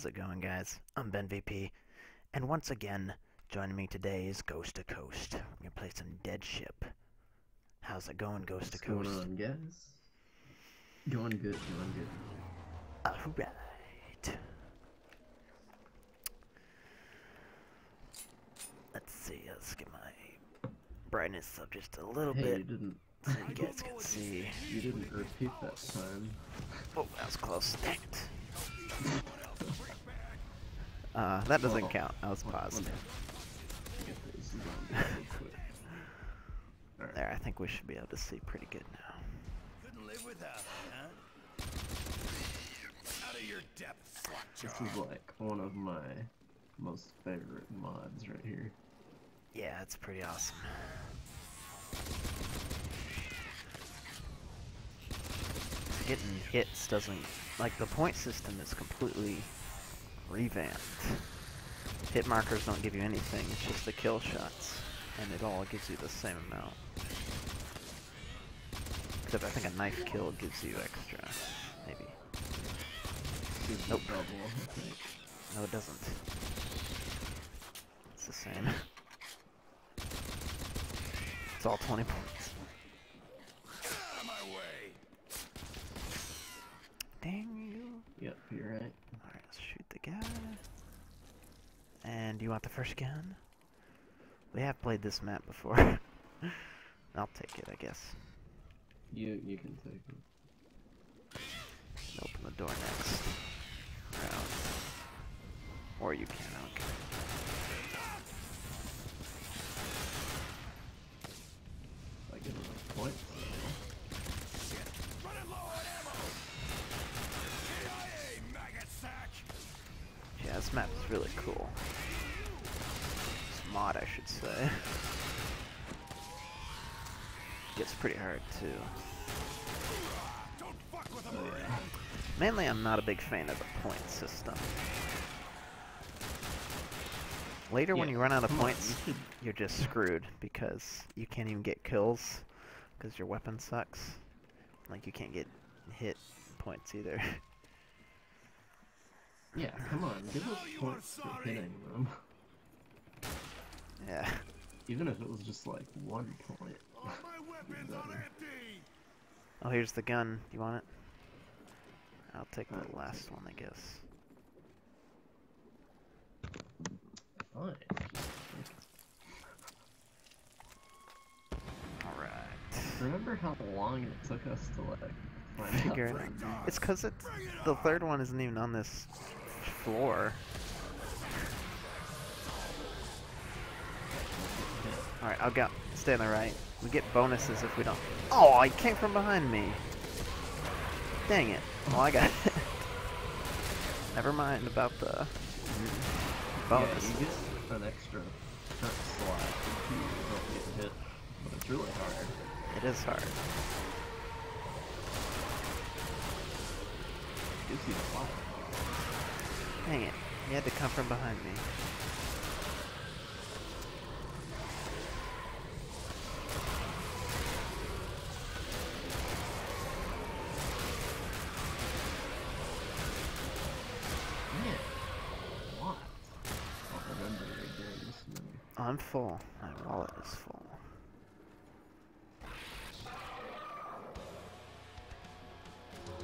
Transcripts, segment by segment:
How's it going, guys? I'm BenVP, and once again, joining me today is Ghost2Coast. We're gonna play some Dead Ship. How's it going, Ghost What's to going Coast? on, guys? Going good, going good. Alright. Let's see, let's get my brightness up just a little Hey, you didn't so you guys can see. you didn't repeat that time. Oh, that was close. Dang it. Uh, that doesn't Well, count. I was let- let paused. me Get these zombies real quick. Alright. There, I think we should be able to see pretty good now. Couldn't live without it, huh? Out of your depth, This is like one of my most favorite mods right here. Yeah, it's pretty awesome. Getting hits doesn't like the point system is completely revamped. Hit markers don't give you anything, it's just the kill shots. And it all gives you the same amount. Except I think a knife kill gives you extra. Maybe. Nope. double, I think. No, it doesn't. It's the same. It's all 20 points. Dang you. Yep, you're right. The guy. And you want the first gun? We have played this map before. I'll take it, I guess. You you can take it. Open the door next. Round. Or you can, I don't care. I get enough points. Running low on ammo. CIA, maggot sack. Yeah, this map is really cool. This mod, I should say. Gets pretty hard, too. Don't fuck with a marine. yeah. Mainly, I'm not a big fan of the point system. Later, when you run out of points, you're just screwed because you can't even get kills because your weapon sucks. Like, you can't get hit points either. Yeah, come on, give us Hell, you points for hitting them. yeah. Even if it was just like one point. All my weapons on better. empty. Oh, here's the gun. You want it? I'll take I'll the take last one, I guess. Fine. Alright. Remember how long it took us to like find Figure it out? out. It's because it's the third one isn't even on this floor. Alright, I'll go. Stay on the right. We get bonuses if we don't. Oh, he came from behind me. Dang it. Well, I got it. Never mind about the bonus. Yeah, you get an extra slot if you don't get hit, but it's really hard. It is hard. Gives you a lot. Dang it. He had to come from behind me. Man, a lot. I'll remember again this many. I'm full. My wallet is full.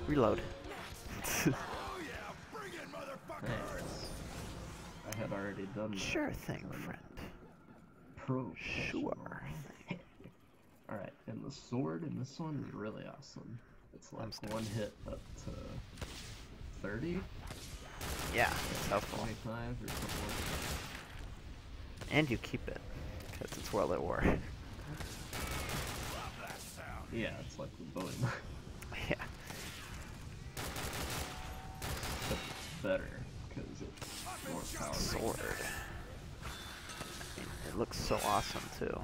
Reload. Already done that. sure thing, friend. Professional. Sure. Alright, and the sword in this one is really awesome. It's like one hit up to 30, Yeah, it's helpful. 25 or something And you keep it, because it's World at War. Love that sound. that. Yeah, it's like the Bowie yeah. but it's better Sword. It looks so awesome, too.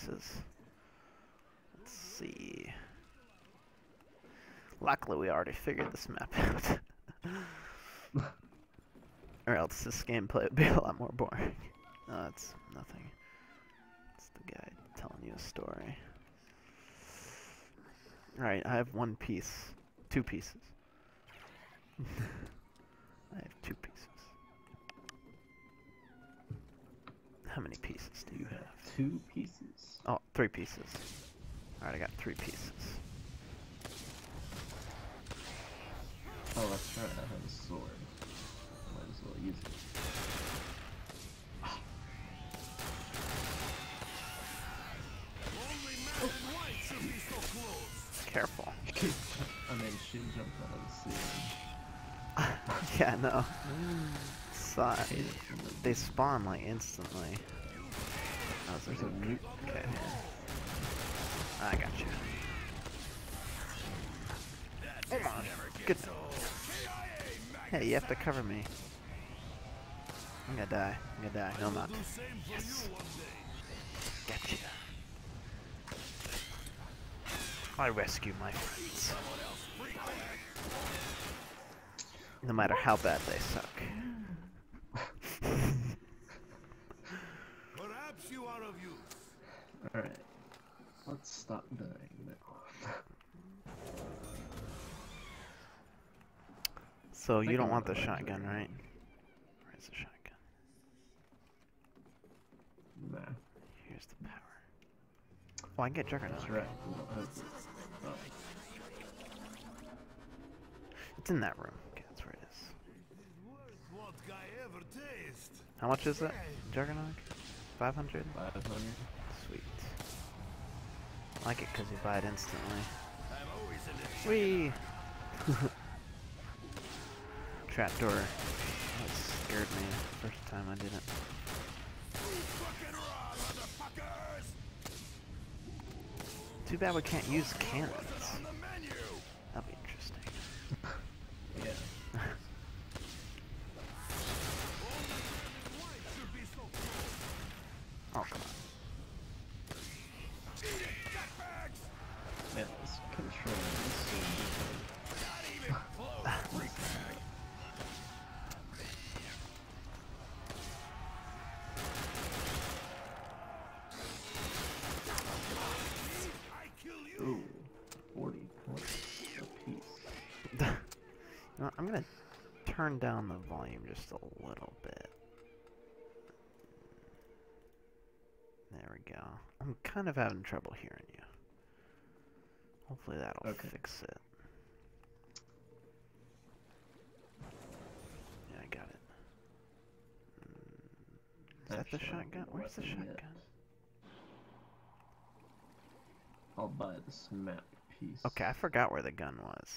Pieces. Let's see. Luckily, we already figured this map out. or else this gameplay would be a lot more boring. No, nothing. It's the guy telling you a story. Alright, I have one piece. Two pieces. I have two pieces. How many pieces do you have? Two pieces. Oh, three pieces. Alright, I got three pieces. Oh, that's right, I have a sword. Might as well use it. Only man white should be so close. Careful. I mean, she jumped out of the ceiling. yeah, no. So, I hate it when they they spawn like instantly. Oh, there There's a nuke. Okay. I got you. Come on. Good. Hey, you have to cover me. I'm gonna die. I'm gonna die. No, I'm not. Yes. Gotcha. I rescue my friends. No matter how bad they suck. Perhaps you are of use. Alright. Let's stop dying now. So you don't want the shotgun, right? Where's the shotgun? nah, Here's the power. Oh, I can get Juggernaut. that's right. We don't have to. Oh, It's in that room. Okay, that's where it is. Worst vodka I ever taste. How much is it? Juggernaut? 500? 500. Sweet. I like it because you buy it instantly. I'm always in the Whee! Trapdoor. That scared me the first time I did it. fucking raw, motherfuckers! Too bad we can't use cannons. On the menu. That'd be interesting. Yeah. Turn down the volume just a little bit. There we go. I'm kind of having trouble hearing you. Hopefully that'll Okay. fix it. Yeah, I got it. Mm, that the Actually, I don't shotgun? Where's the shotgun? yet. I'll buy this map piece. Okay, I forgot where the gun was.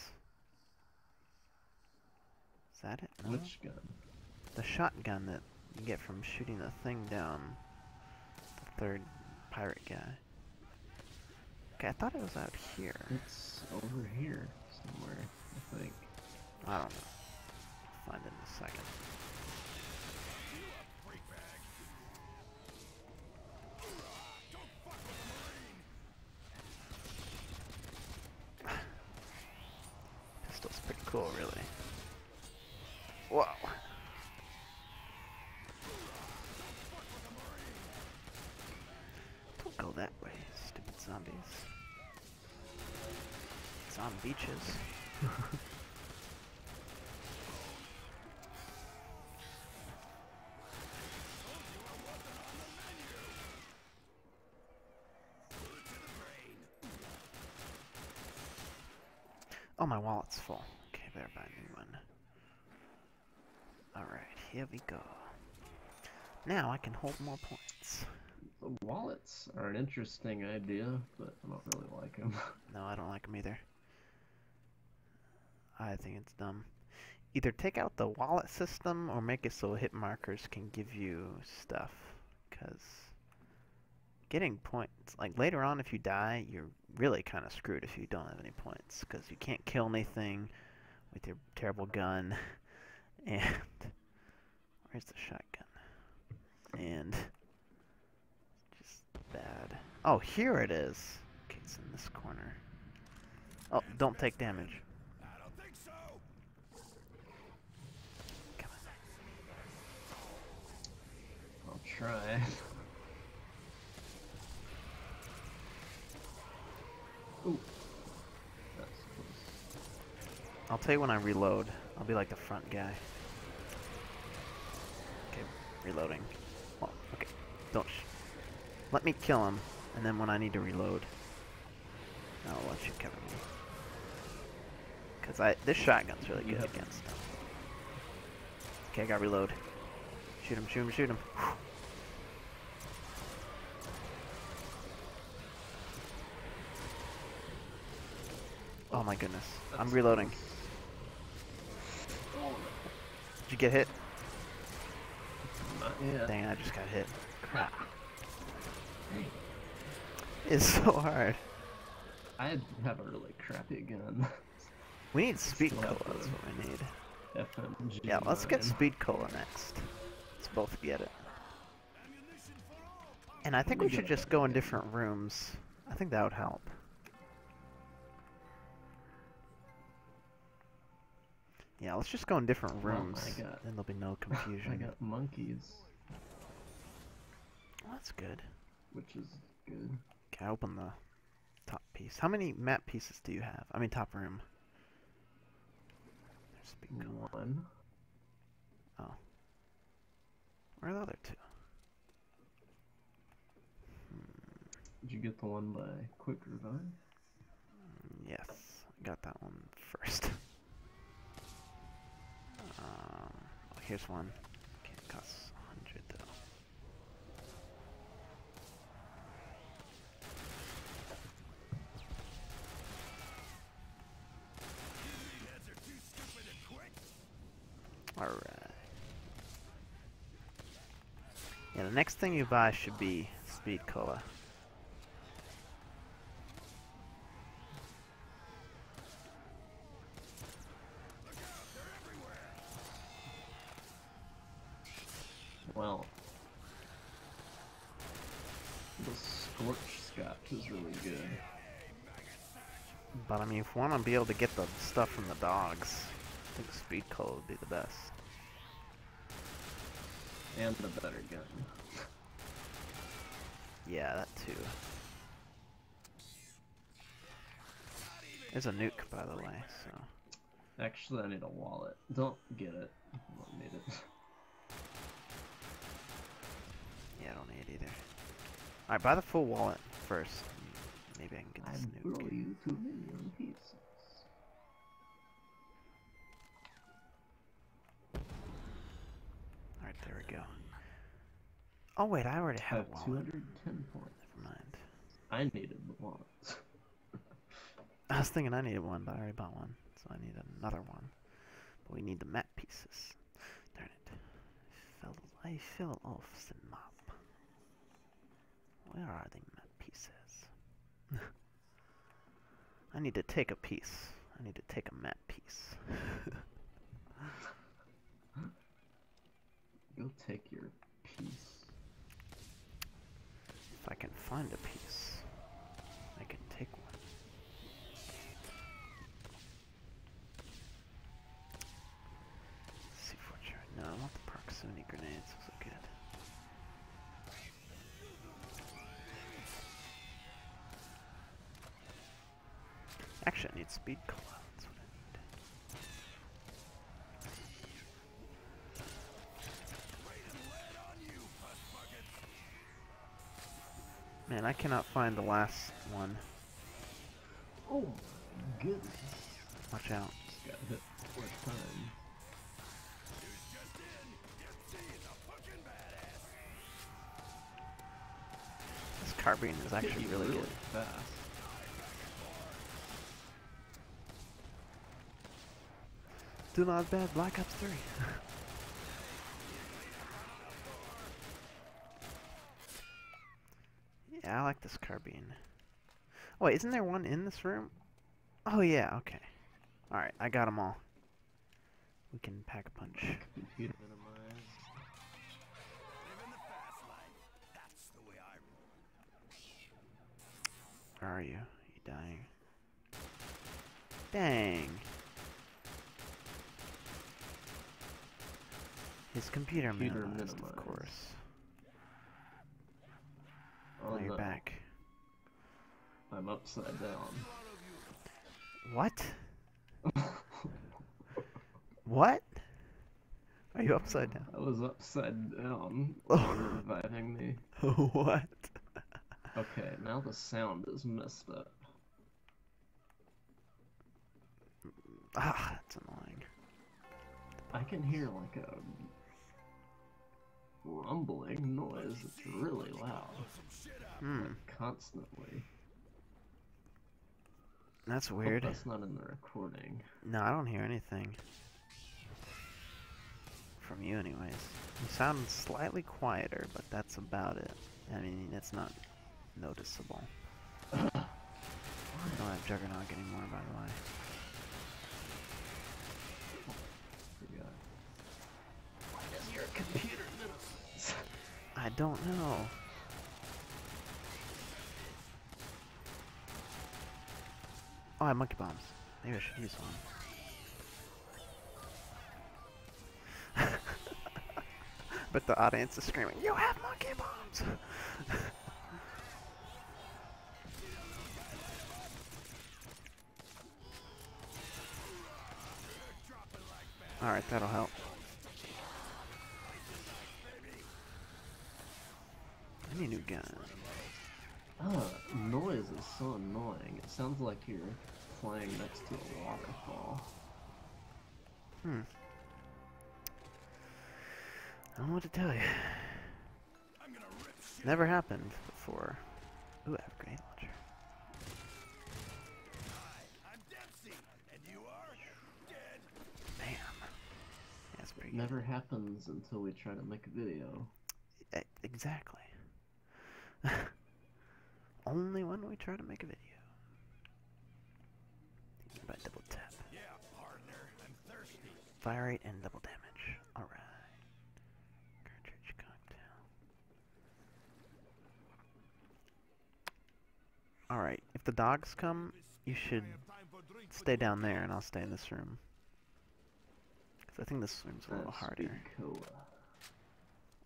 That it? No? Which gun? The shotgun that you get from shooting the thing down. The third pirate guy. Okay, I thought it was out here. It's over here somewhere, I think. I don't know. Find it in a second. Pistol's pretty cool, bag. Oh, my wallet's full. Okay, better buy a new one. Alright, here we go. Now I can hold more points. The wallets are an interesting idea, but I don't really like them. No, I don't like them either. I think it's dumb. Either take out the wallet system or make it so hit markers can give you stuff. Because getting points, like later on if you die, you're really kind of screwed if you don't have any points. Because you can't kill anything with your terrible gun, and where's the shotgun? And just bad. Oh, here it is. Okay, it's in this corner. Oh, don't take damage. I don't think so. Come on. I'll try. Ooh. I'll tell you when I reload. I'll be like the front guy. Okay, reloading. Well, okay, don't. Let me kill him, and then when I need to reload, I'll let you cover me. Cause I this shotgun's really good have- against him. Okay, I got reload. Shoot him! Shoot him! Shoot him! Oh my goodness! I'm reloading. Did you get hit? Dang, I just got hit. Crap. It's so hard. I have a really crappy gun. We need speed cola, that's what we need. FMG. Yeah, let's get speed cola next. Let's both get it. Ammunition for all. And I think we should just go in different rooms. I think that would help. Yeah, let's just go in different Well, I rooms. got- then there'll be no confusion. I got monkeys, Well, that's good. which is good. Okay, open the top piece. How many map pieces do you have? I mean, top room. There's speed cola. One. Oh. Where are the other two? Did you get the one by Quick Revive? Mm, yes, I got that one first. Um, oh, here's one. Okay, it costs 100 though. Alright. Yeah, the next thing you buy should be Speed Cola. Well, the Scorch Scotch is really good. But I mean, if we want to be able to get the stuff from the dogs, I think Speed Cola would be the best. And the better gun. Yeah, that too. There's a nuke, by the way, so. Actually, I need a wallet. Don't get it. I don't need it. Yeah, I don't need it either. Alright, buy the full wallet first. Maybe I can get I this blow nuke. you to a million pieces. Alright, there we go. Oh wait, I already I have have a 210 points. Never mind. I needed the wallet. I was thinking I needed one, but I already bought one, so I need another one. But we need the map pieces. Darn it. I fell, I fell off the map. Where are the map pieces? I need to take a piece. I need to take a map piece. You'll take your piece. If I can find a piece, I can take one. C4 chart. No, I want the proximity grenades. Those are good. Actually, I need speed cola. Man, I cannot find the last one. Oh my goodness. Watch out. Just got hit four times. This carbine is actually you really good. fast. Do not bad Black Ops 3. yeah, I like this carbine. Oh, wait, isn't there one in this room? Oh, yeah, okay. Alright, I got them all. we can pack a punch. Computer minimize. Living the fast life. That's the way I roll. Where are you? you dying? Dang. His computer, Computer minimized, of course. Oh now you're back. I'm upside down. What? What? Are you upside down? I was upside down. Oh. Reviving me. what? Okay, now the sound is messed up. Ah, that's annoying. I can hear like a rumbling noise. It's really loud, Hmm, constantly. that's weird. that's not in the recording. No, I don't hear anything. From you, anyways. You sound slightly quieter, but that's about it. I mean, it's not noticeable. I don't have Juggernaut anymore, by the way. Forgot. Why does your computer minimize? I don't know. Oh, I have monkey bombs. Maybe I should use one. but the audience is screaming, You have monkey bombs! Alright, that'll help. I need a new gun. Ah, noise is so annoying. It sounds like you're flying next to a waterfall. Hmm. I don't know what to tell you. I'm gonna rip. Never happened before. Ooh, I have a grenade launcher. Hi, I'm Dempsey, and you are dead. Bam. That's pretty good. Never happens until we try to make a video. Exactly. Only when we try to make a video. By double tap. Yeah, partner, I'm thirsty. Fire rate and double damage. Alright. Cartridge cocktail. Alright, if the dogs come, you should stay down there and I'll stay in this room. Because I think this room's a little harder.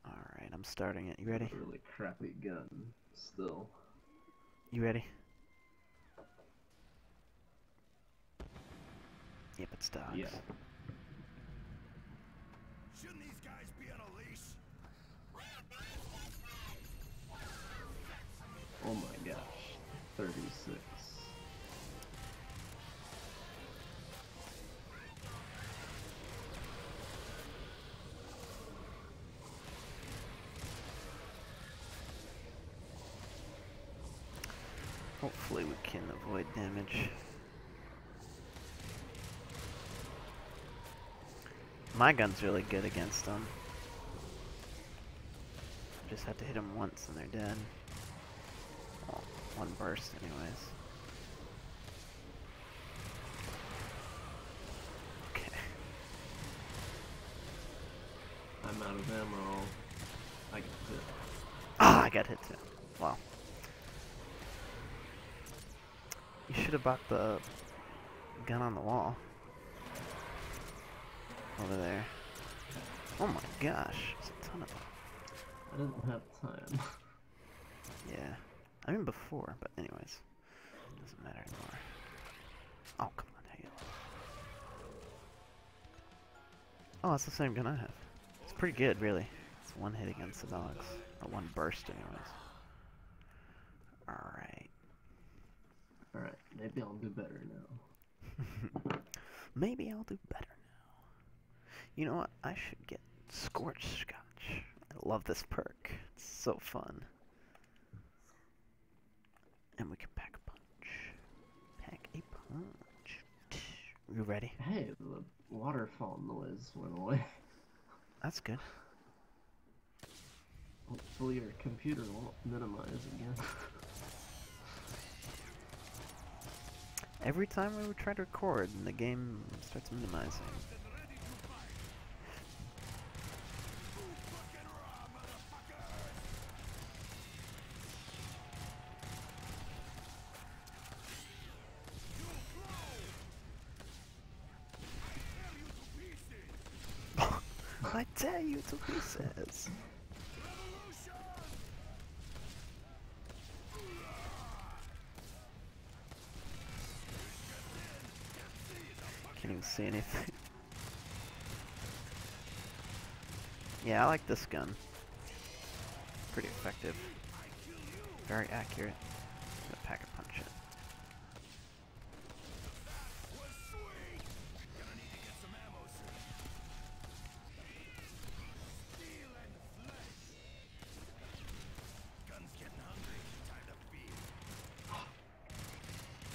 Alright, I'm starting it. You ready? Really crappy gun. Still. You ready? Yep, it's dogs. Yeah. Shouldn't these guys be on a leash? Oh my gosh. 36. Hopefully we can avoid damage. My gun's really good against them. I just have to hit them once and they're dead. Well, one burst anyways. Okay. I'm out of ammo. I get hit. Ah, I got hit too. Wow. You should have bought the gun on the wall. Over there. Oh my gosh, there's a ton of them. I didn't have time. Yeah. I mean before, but anyways. Doesn't matter anymore. Oh, come on, Halo. Oh, it's the same gun I have. It's pretty good, really. It's one hit against the dogs. Or one burst, anyways. Alright. Alright, maybe I'll do better now. Maybe I'll do better now. You know what? I should get Scorched Scotch. I love this perk. It's so fun. And we can pack a punch. Pack a punch. You ready? Hey, the waterfall noise went away. That's good. Hopefully your computer won't minimize again. Every time we would try to record, the game starts minimizing. I tear you to pieces! Can't even see anything. Yeah, I like this gun. Pretty effective. Very accurate. Gonna pack a punch it. Gun's getting hungry. Time to feed.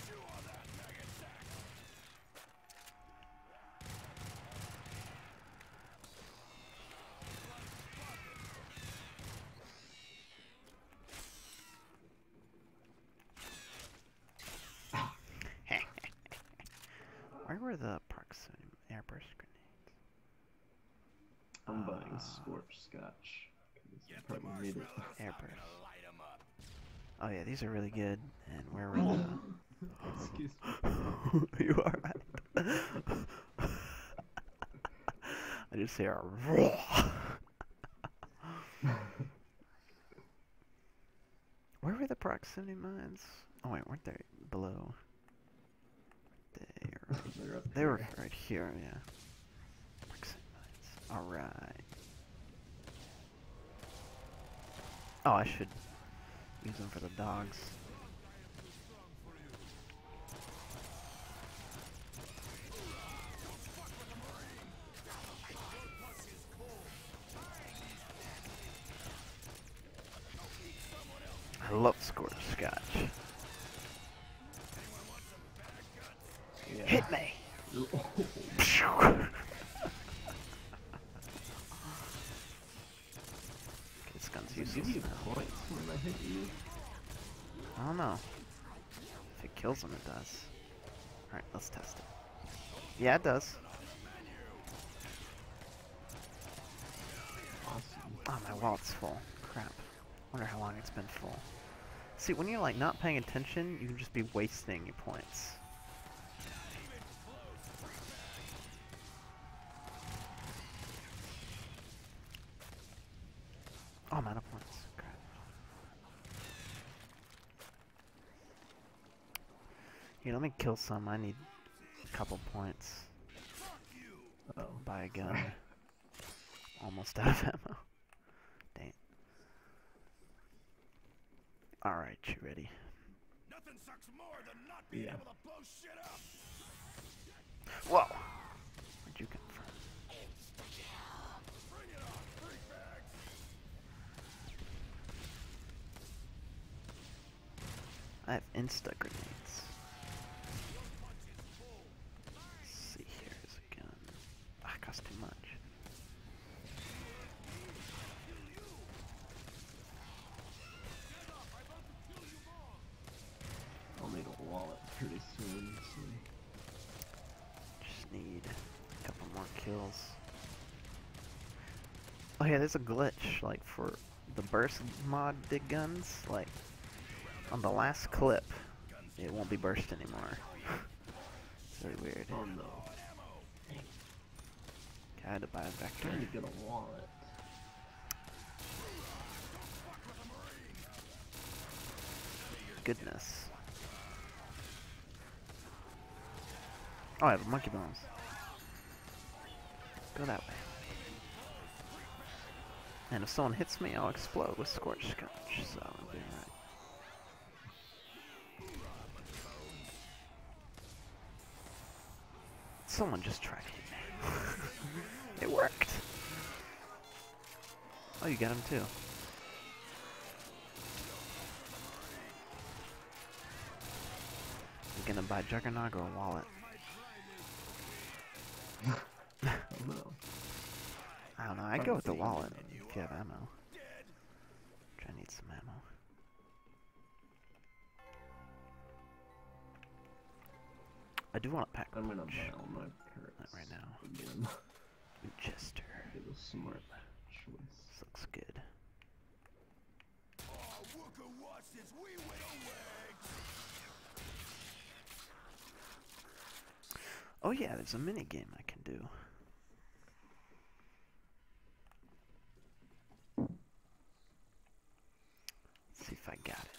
Chew on that, maggot sack. Where were the proximity airburst grenades? I'm Uh, scorch scotch. 'cause I Get the probably need it. marshmallows. I'm Airburst. gonna light 'em up. Oh yeah, these are really good. And where were the... Excuse me. you are right. I just hear a roar. Where were the proximity mines? Oh wait, weren't they below? They were, They're up they were right here, yeah. Proximity mines. Alright. Oh, I should use them for the dogs. I love scorched scotch. Yeah. Hit me! this gun's Does it useless give you points when I hit you? I don't know. If it kills them, it does. Alright, let's test it. Yeah, it does. Awesome. Oh, my wallet's full. Crap. Wonder how long it's been full. See, when you're like not paying attention, you can just be wasting your points. Oh, I'm out of points. Crap. Here, let me kill some. I need a couple points. Oh. Buy a gun. Almost out of ammo. Need a couple more kills. Oh yeah, there's a glitch, like for the burst mod dig guns, like on the last clip, it won't be burst anymore. it's very weird. Oh no. I had to buy a vector. Trying to get a wallet. Goodness. Oh, I have monkey bones. Go that way. And if someone hits me, I'll explode with scorch scotch, so I'll be alright. Someone just tried me. it worked. Oh, you got him too. You gonna buy Juggernog or a wallet? Oh. I don't know. I'd go with the Probably wallet if you have ammo. Which I need some ammo. I do want to pack I'm gonna punch. buy all my parrots Not right now. again. Winchester. It was smart choice. This looks good. Oh, Oh yeah, there's a mini game I can do. Let's see if I got it.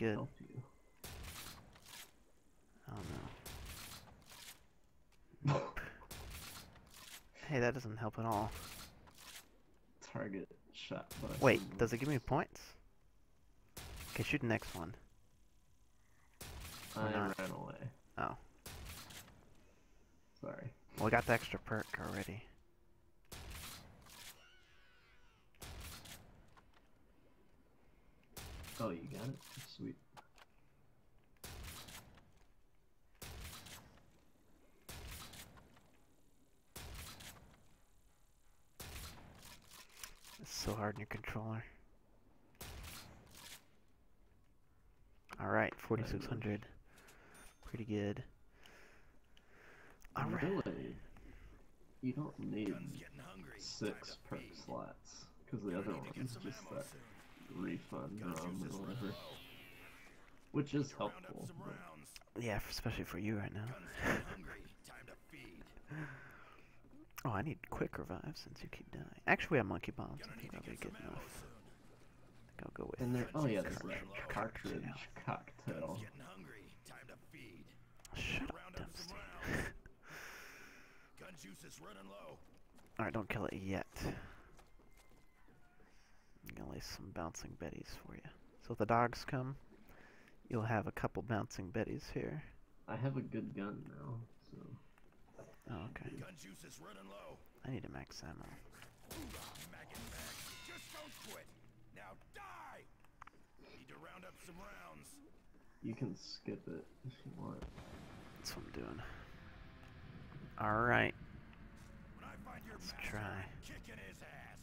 Good. help you. I don't know. Hey, that doesn't help at all. Target shot. Wait, does it give me points? Okay, shoot the next one. I ran away. Oh. Sorry. Well, I got the extra perk already. Oh, you got it? Sweet. It's so hard in your controller. Alright, 4600. Pretty good. Alright. Really, you don't need Gun's getting hungry. six Time perk slots because the other Need to get one's just that soon. Refund Gun um, run juice is or whatever, which is Need to round up helpful. but- Yeah, especially for you right now. Gun's getting hungry. Time to feed. Oh, I need quick revive since you keep dying. Actually, we have monkey bombs. Gonna I think that'll be good enough. I think I'll go with And there, oh yeah, there's cartridge. that cartridge cocktail. Gun's getting hungry. Time to feed. Shut up, Round Dempsey. rounds. Gun juice is running low. Alright, don't kill it yet. I'm gonna lay some bouncing betties for you. So if the dogs come, you'll have a couple bouncing betties here. I have a good gun now, so Oh, okay. Gun juice is running low. I need a max ammo. Just don't quit. Now die. Need to round up some rounds. you can skip it if you want. That's what I'm doing. Alright, When I find your Let's master, try. I'm kicking his ass.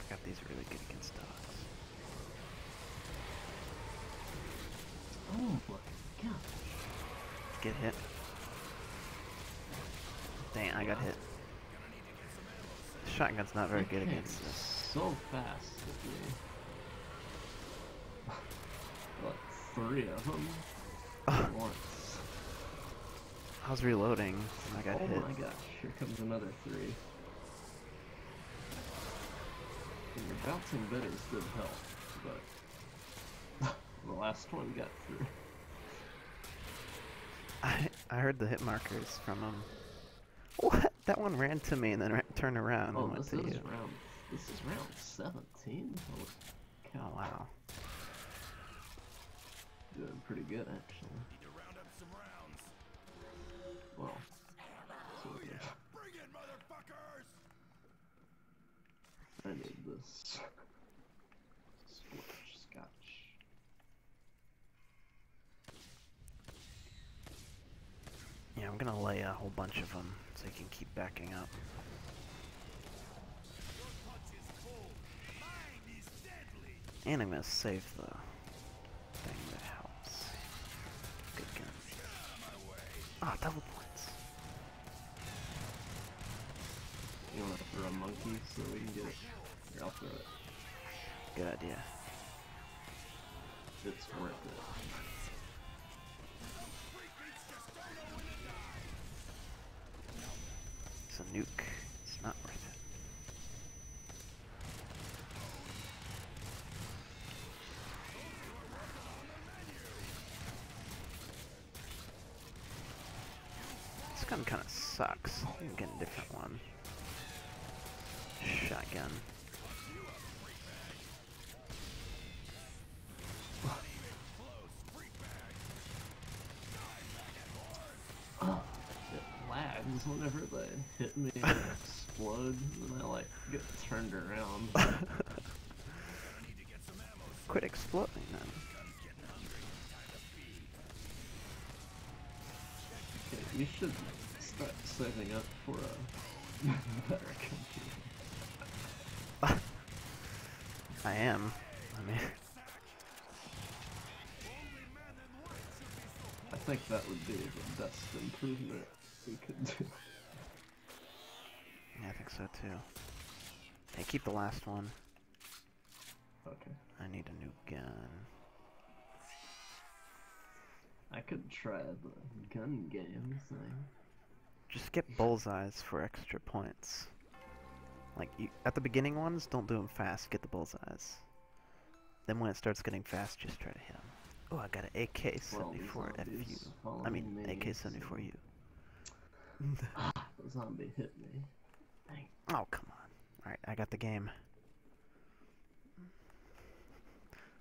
I got these really good against dogs. Oh my! Get hit. Dang, I got hit. Shotgun's not very good against this. So fast. Like three of them at once. I was reloading and I got oh hit. my gosh! Here comes another three. And your bouncing betties did help, but the last one got through. I I heard the hit markers from him. What? That one ran to me and then ra- turned around Oh, and went this to is you. round. This is round seventeen. Holy cow! Oh wow. Doing pretty good actually. Need to round up some rounds. Well, Oh sort yeah. of. Bring it, motherfuckers. I need this. Scotch. Yeah, I'm gonna lay a whole bunch of them so you can keep backing up. And I'm gonna save the thing that helps. Good gun. Ah, double points. You wanna throw a monkey so we can get it? Here, I'll throw it. Good idea. It's worth it. It's a nuke. It's not worth it. This gun kind of sucks. I can get a different one. Shotgun. Oh, it lags whenever they hit me and explode, and I like get turned around. Quit exploding then. Okay, you should start saving up for uh, a better computer. I am. I mean, I think that would be the best improvement we could do. yeah, I think so too. Hey, keep the last one. Okay. I need a new gun. I could try the gun game thing. Just get bullseyes for extra points. Like, you, at the beginning ones, don't do them fast, get the bullseyes. Then when it starts getting fast, just try to hit them. Oh, I got an Well, these AK-74 zombies FU. I mean, me, AK-74U. Ah, the zombie hit me. Dang. Oh, come on. Alright, I got the game.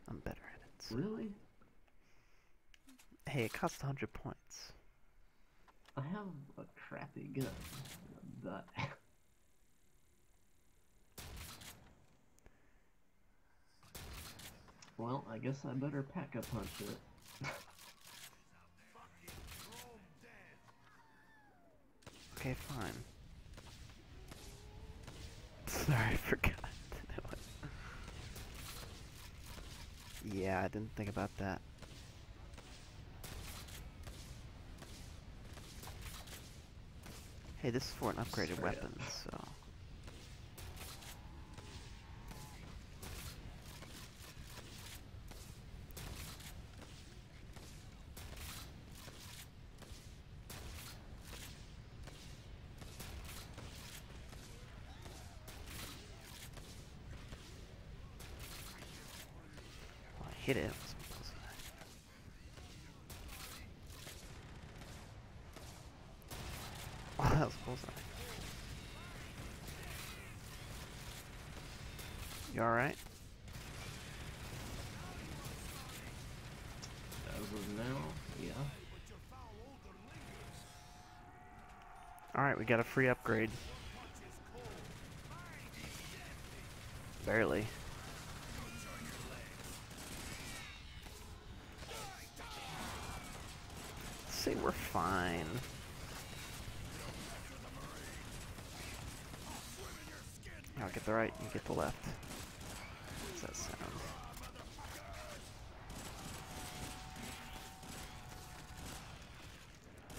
I'm better at it. so- Really? Hey, it costs 100 points. I have a crappy gun. That. Well, I guess I better pack a punch it. Okay, fine. Sorry, I forgot to do it. Yeah, I didn't think about that. Hey, this is for an upgraded Straight up. weapon, so... Well, I hit it. it was bullseye. Oh, that was bullseye. You alright? As of now, yeah. Alright, we got a free upgrade. Barely. Let's Say we're fine. I'll get the right, you get the left. What's that sound?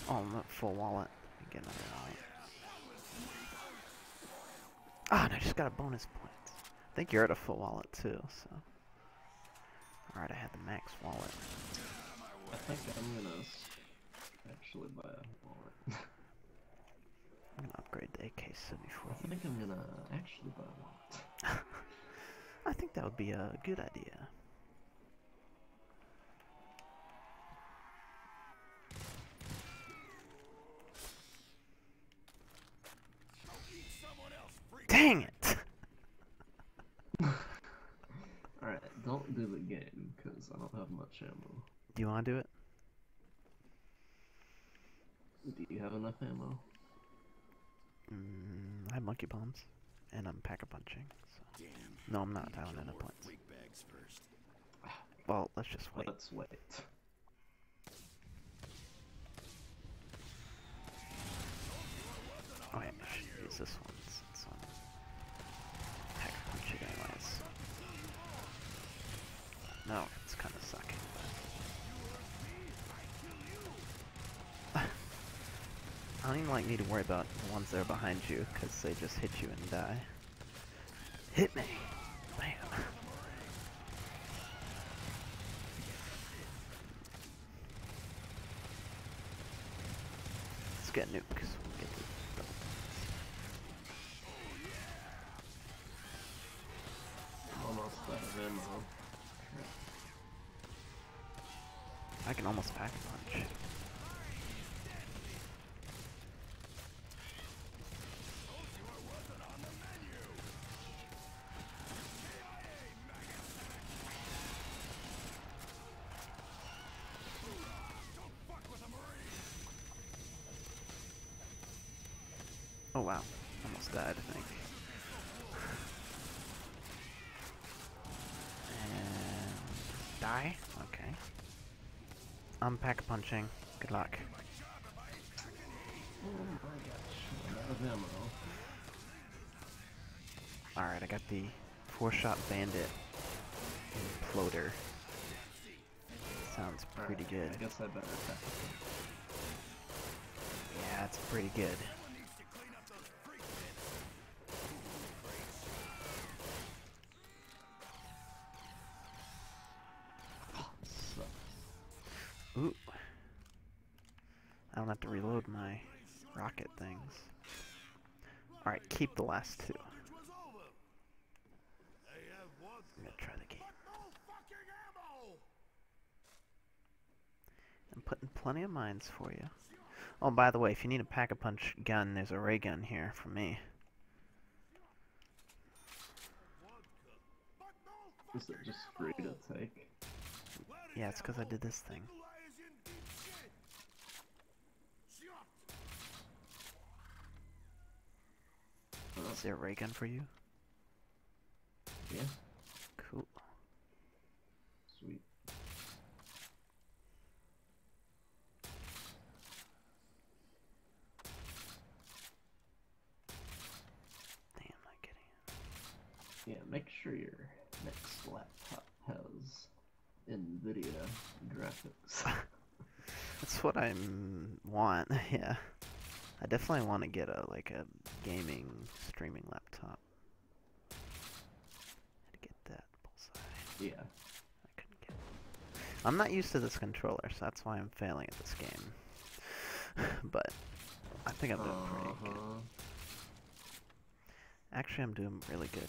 Oh, I'm at full wallet. Just got a bonus point. I think you're at a full wallet too, so. Alright, I had the max wallet. I think I'm gonna actually buy a wallet. I'm gonna upgrade the AK-74. I think I'm gonna actually buy a wallet. I think that would be a good idea. Dang it! Alright, don't do the game, because I don't have much ammo. Do you want to do it? Do you have enough ammo? Mm, I have monkey bombs, and I'm pack a punching. So. Damn. No, I'm not. I Kill don't have more points. bags first. Well, let's just wait. Let's wait. Oh yeah, I use this one since I'm pack a punch it anyways. No, it's kind of sucking. But I don't even like need to worry about the ones that are behind you because they just hit you and die. Hit me! Bam! Let's get nukes. We'll get the double Almost out of ammo. I can almost pack a punch. Oh wow, almost died I think. And die? Okay. I'm pack punching. Good luck. Oh my gosh, I'm out of ammo. Alright, I got the four shot bandit imploder. Sounds pretty Alright, good. I guess I better pack Yeah, it's pretty good. Sucks. Ooh. I don't have to reload my rocket things. Alright, keep the last two. Which was over. They have what? I'm gonna try the game. But no fucking ammo! I'm putting plenty of mines for you. Oh, by the way, if you need a pack-a-punch gun, there's a ray gun here for me. Is it just free to take? Yeah, it's because I did this thing. Nikolai is in deep shit. Shot. Uh, Is there a ray gun for you? yeah, Cool. sweet. Damn, not getting it. Yeah, make sure your next laptop has NVIDIA graphics. That's what I want. Yeah, I definitely want to get a like a gaming streaming laptop. Had to get that bullseye. yeah, I couldn't get. It. I'm not used to this controller, so that's why I'm failing at this game. but I think I'm doing pretty good. Uh-huh. Actually, I'm doing really good.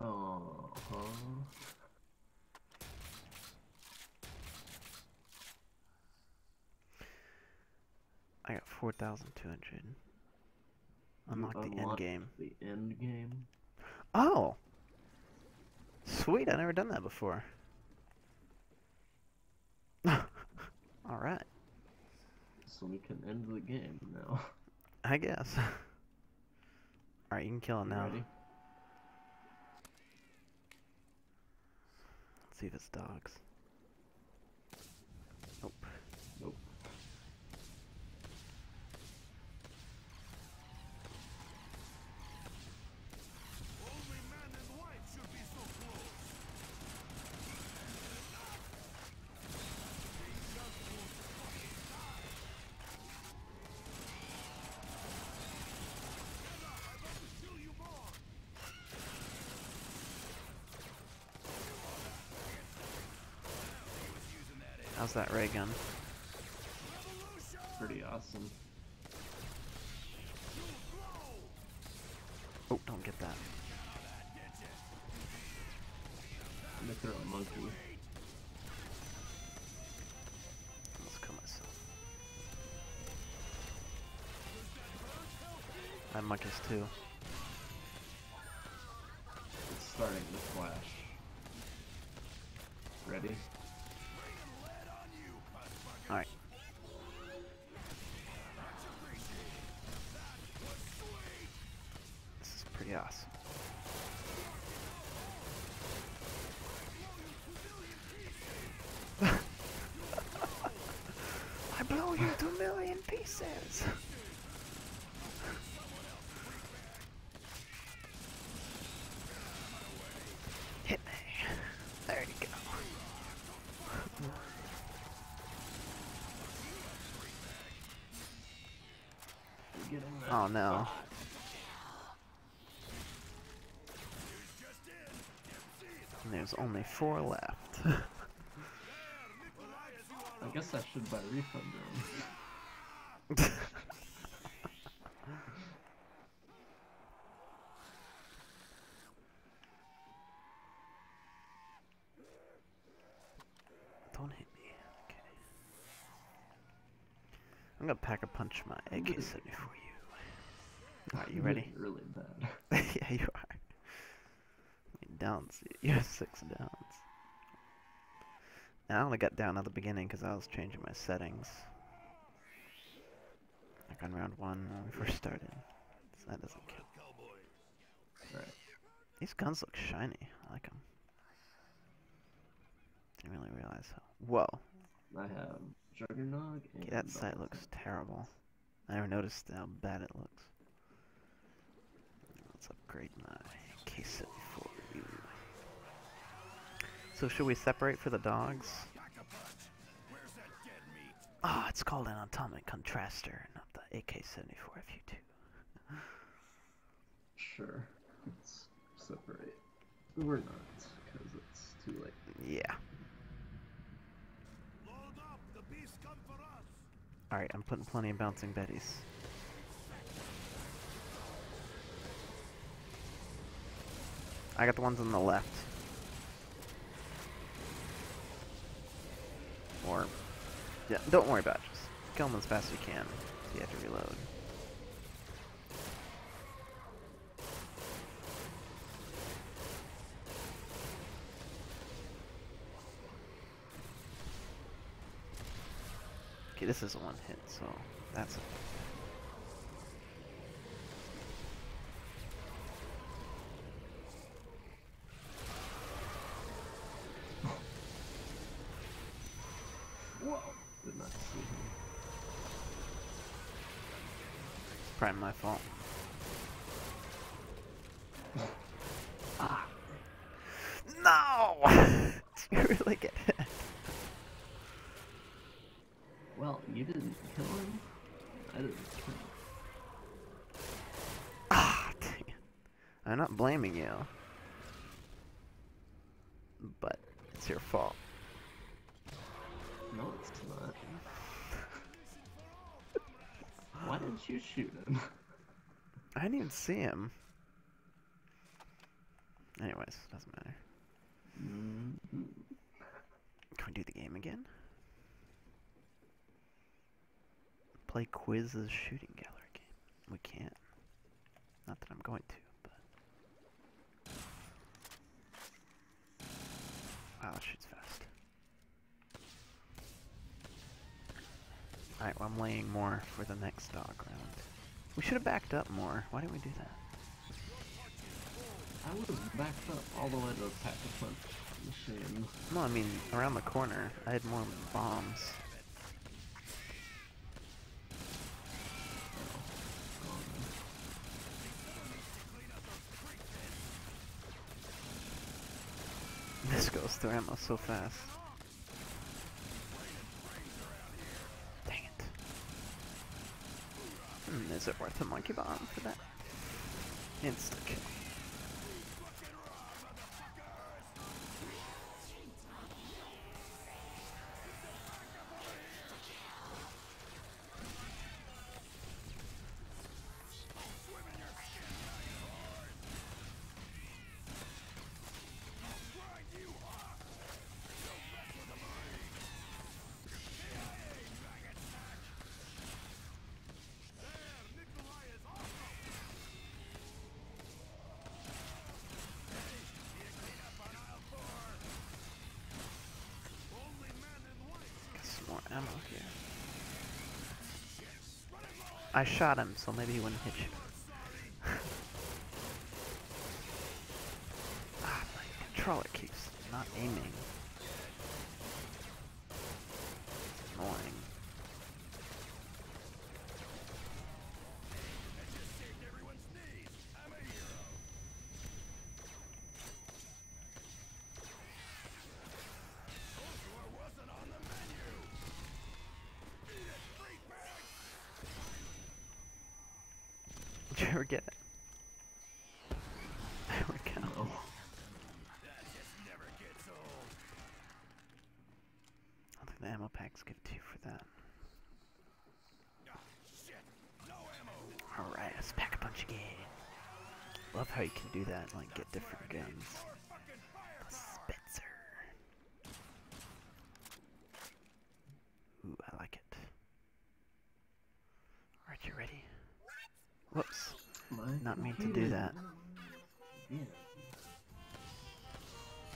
Uh-huh. I got 4,200. You Unlock the end game. The end game. Oh! Sweet, i never done that before. Alright, So we can end the game now. I guess. Alright, you can kill it now. Ready? Let's see if it's dogs. Nope. Nope. Only man and wife should be so close. Kill you more. How's that ray gun? Pretty awesome. Oh, don't get that. Let me throw a monkey. Let's kill myself. I have monkeys too. It's starting to flash. Ready? I blow you to a million pieces! Hit me. There you go. Oh no. There's only four left. I guess I should buy refund. Don't hit me. Okay. I'm gonna pack a punch my AK-74 you. Alright, you ready? Really bad. yeah, you are. Downs. You have six downs. And I only got down at the beginning because I was changing my settings. Like on round one when we first started. So that doesn't count. Right. These guns look shiny. I like them. Didn't really realize how. Whoa. I have Juggernog and Okay, that sight looks terrible. I never noticed how bad it looks. Let's upgrade my K74. So should we separate for the dogs? Where's that dead meat? Ah, it's called an atomic contrastor, not the AK-74 FU2. Sure. Let's separate. We're not, because it's too late. Yeah. Load up. The beasts come for us. Alright, I'm putting plenty of bouncing betties. I got the ones on the left. Or, yeah, don't worry about it. Just kill them as fast as you can. So you have to reload. Okay, this is a one hit, so that's a Whoa! Did not see him. probably my fault. ah. No! you really get hit. Well, you didn't kill him. I didn't kill him. Ah, dang it. I'm not blaming you. But it's your fault. No, it's not. Why didn't you shoot him? I didn't even see him. Anyways, doesn't matter. Mm, Can we do the game again? Play quizzes shooting gallery game. We can't. Not that I'm going to, but. Wow, that shoots fast. Alright, well, I'm laying more for the next dog round. We should have backed up more. Why didn't we do that? I was backed up all the way to the pack a punch machine. No, I mean, around the corner. I had more bombs. This goes through ammo so fast. Dang it. Hmm, is it worth a monkey bomb for that? Insta kill. I shot him, so maybe he wouldn't hit you. ah, my controller keeps not aiming. It's annoying. Saved everyone's knees. I'm a hero. Bonjour wasn't on the menu. Eat it, freak bag. Did you ever get it? There we go. no. That just never gets old. I think the ammo packs give two for that. Ah, shit. No ammo. Alright, let's pack a bunch again. Love how you can do that, like get different guns. More fucking firepower. Spitzer. Ooh, I like it. Alright, you ready? Whoops. My Not mean to do hmm. that. Yeah.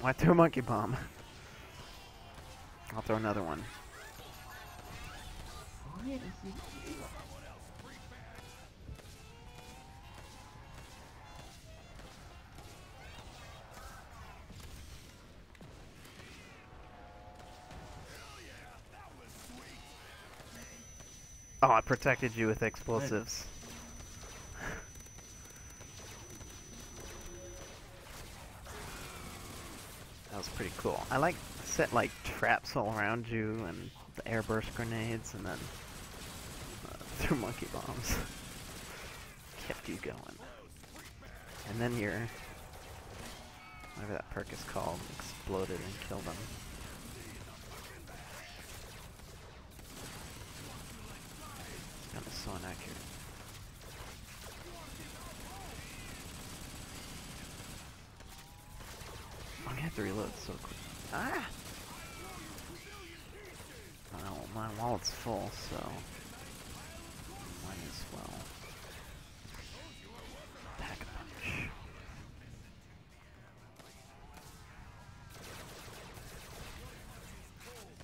Well, I threw a monkey bomb. I'll throw another one. Why? Oh, I protected you with explosives. Cool. I like set like traps all around you and the airburst grenades and then uh, threw monkey bombs. Kept you going. And then your Whatever that perk is called exploded and killed him. That is so inaccurate. I'm gonna have to reload so quick. Ah! Well, my wallet's full, so might as well pack a punch.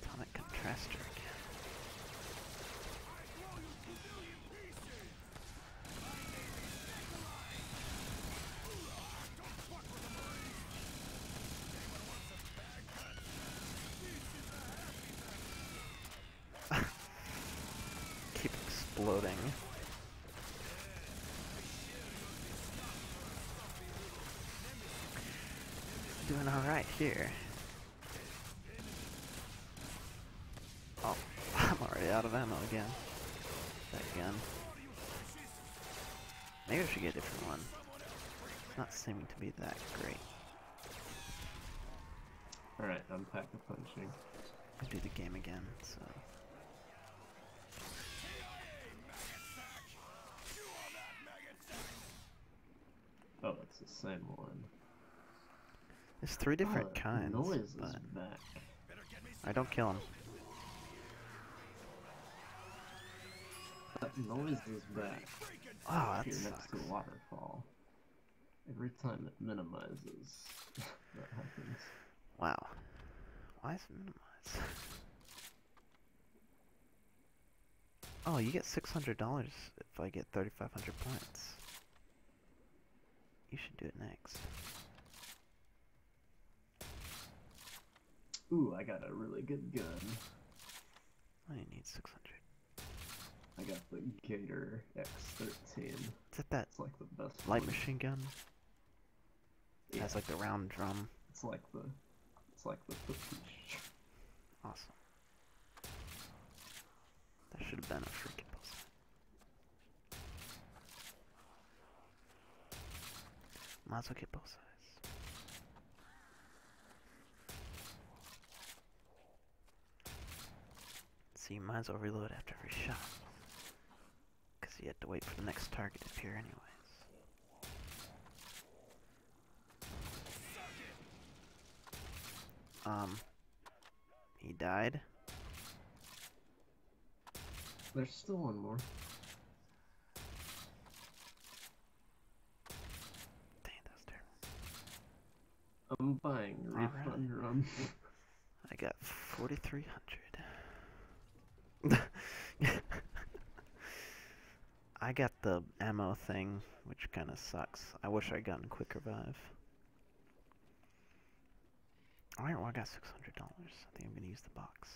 Atomic contrastor again. Keep exploding. Doing alright here. Oh, I'm already out of ammo again. That gun. Maybe I should get a different one. It's not seeming to be that great. Alright, I'm pack a punching. I do the game again, so. Oh, it's the same one. There's three different Oh, kinds, Noise is back. I don't kill him. That noise is back. Oh, that Here next to sucks. waterfall. Every time it minimizes, that happens. Wow. Why is it minimized? Oh, you get six hundred dollars if I get thirty five hundred points. You should do it next. Ooh, I got a really good gun. I need six hundred. I got the Gator X13. Is that that It's like the best light one. machine gun? It Yeah, has like the round drum. it's like the, it's like the. Awesome. That should have been a freaking boss. Might as well get both sides. See, you might as well reload after every shot. Because you had to wait for the next target to appear anyways. Um, he died. There's still one more. Dang, that was terrible. I'm buying Alright. refund run. I got 4,300. I got the ammo thing, which kind of sucks. I wish I'd gotten quick revive. Alright, well I got $600. I think I'm gonna use the box.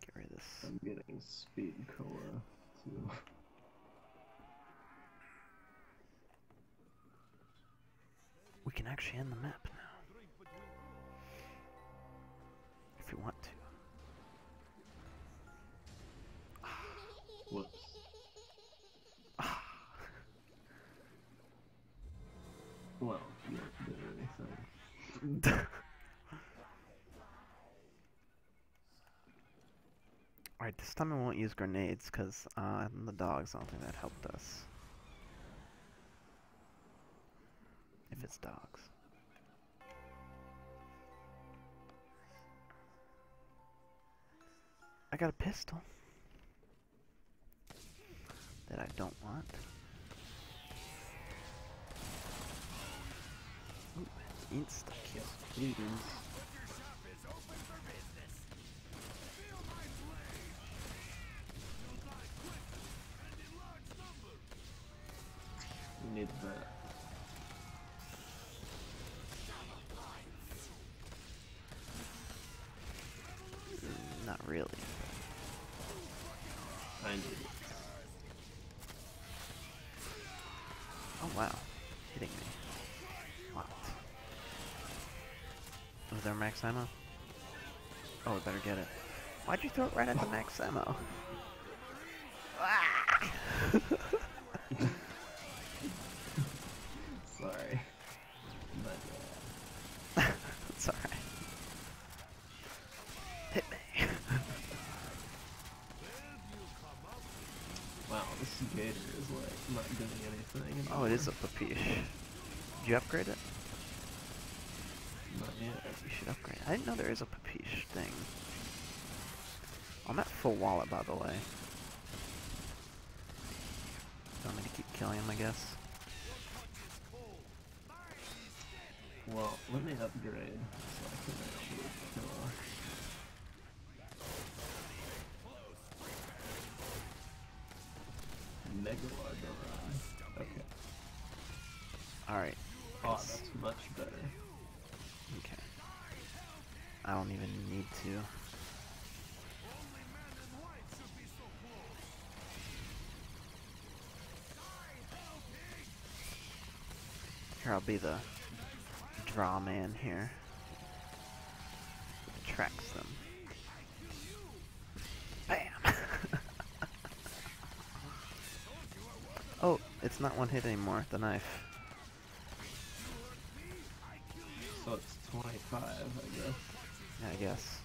Get rid of this. I'm getting speed cola too. We can actually end the map now. If you want to. Well, you don't do anything. Alright, this time I won't use grenades because uh, the dogs, I don't think that helped us. If it's dogs. I got a pistol. That I don't want. Ooh, insta kill. Jeez. We need. Mm, Not really. I need max ammo? Oh, I better get it. Why'd you throw it right at the max ammo? Sorry. But, uh... it's. Hit me. wow, this gator is like not doing anything. Anymore. Oh, it is a papiche. Did you upgrade it? You should upgrade. I didn't know there is a Papiche thing. I'm at full wallet, by the way. Want me to keep killing him, I guess? Well, let me upgrade so I can actually kill. Megalodon. Okay. Alright, Oh, that's much better. I don't even need to. Here, I'll be the draw man here. Tracks them. Bam! oh, it's not one hit anymore, the knife. So it's 25, I guess. Yeah, I guess.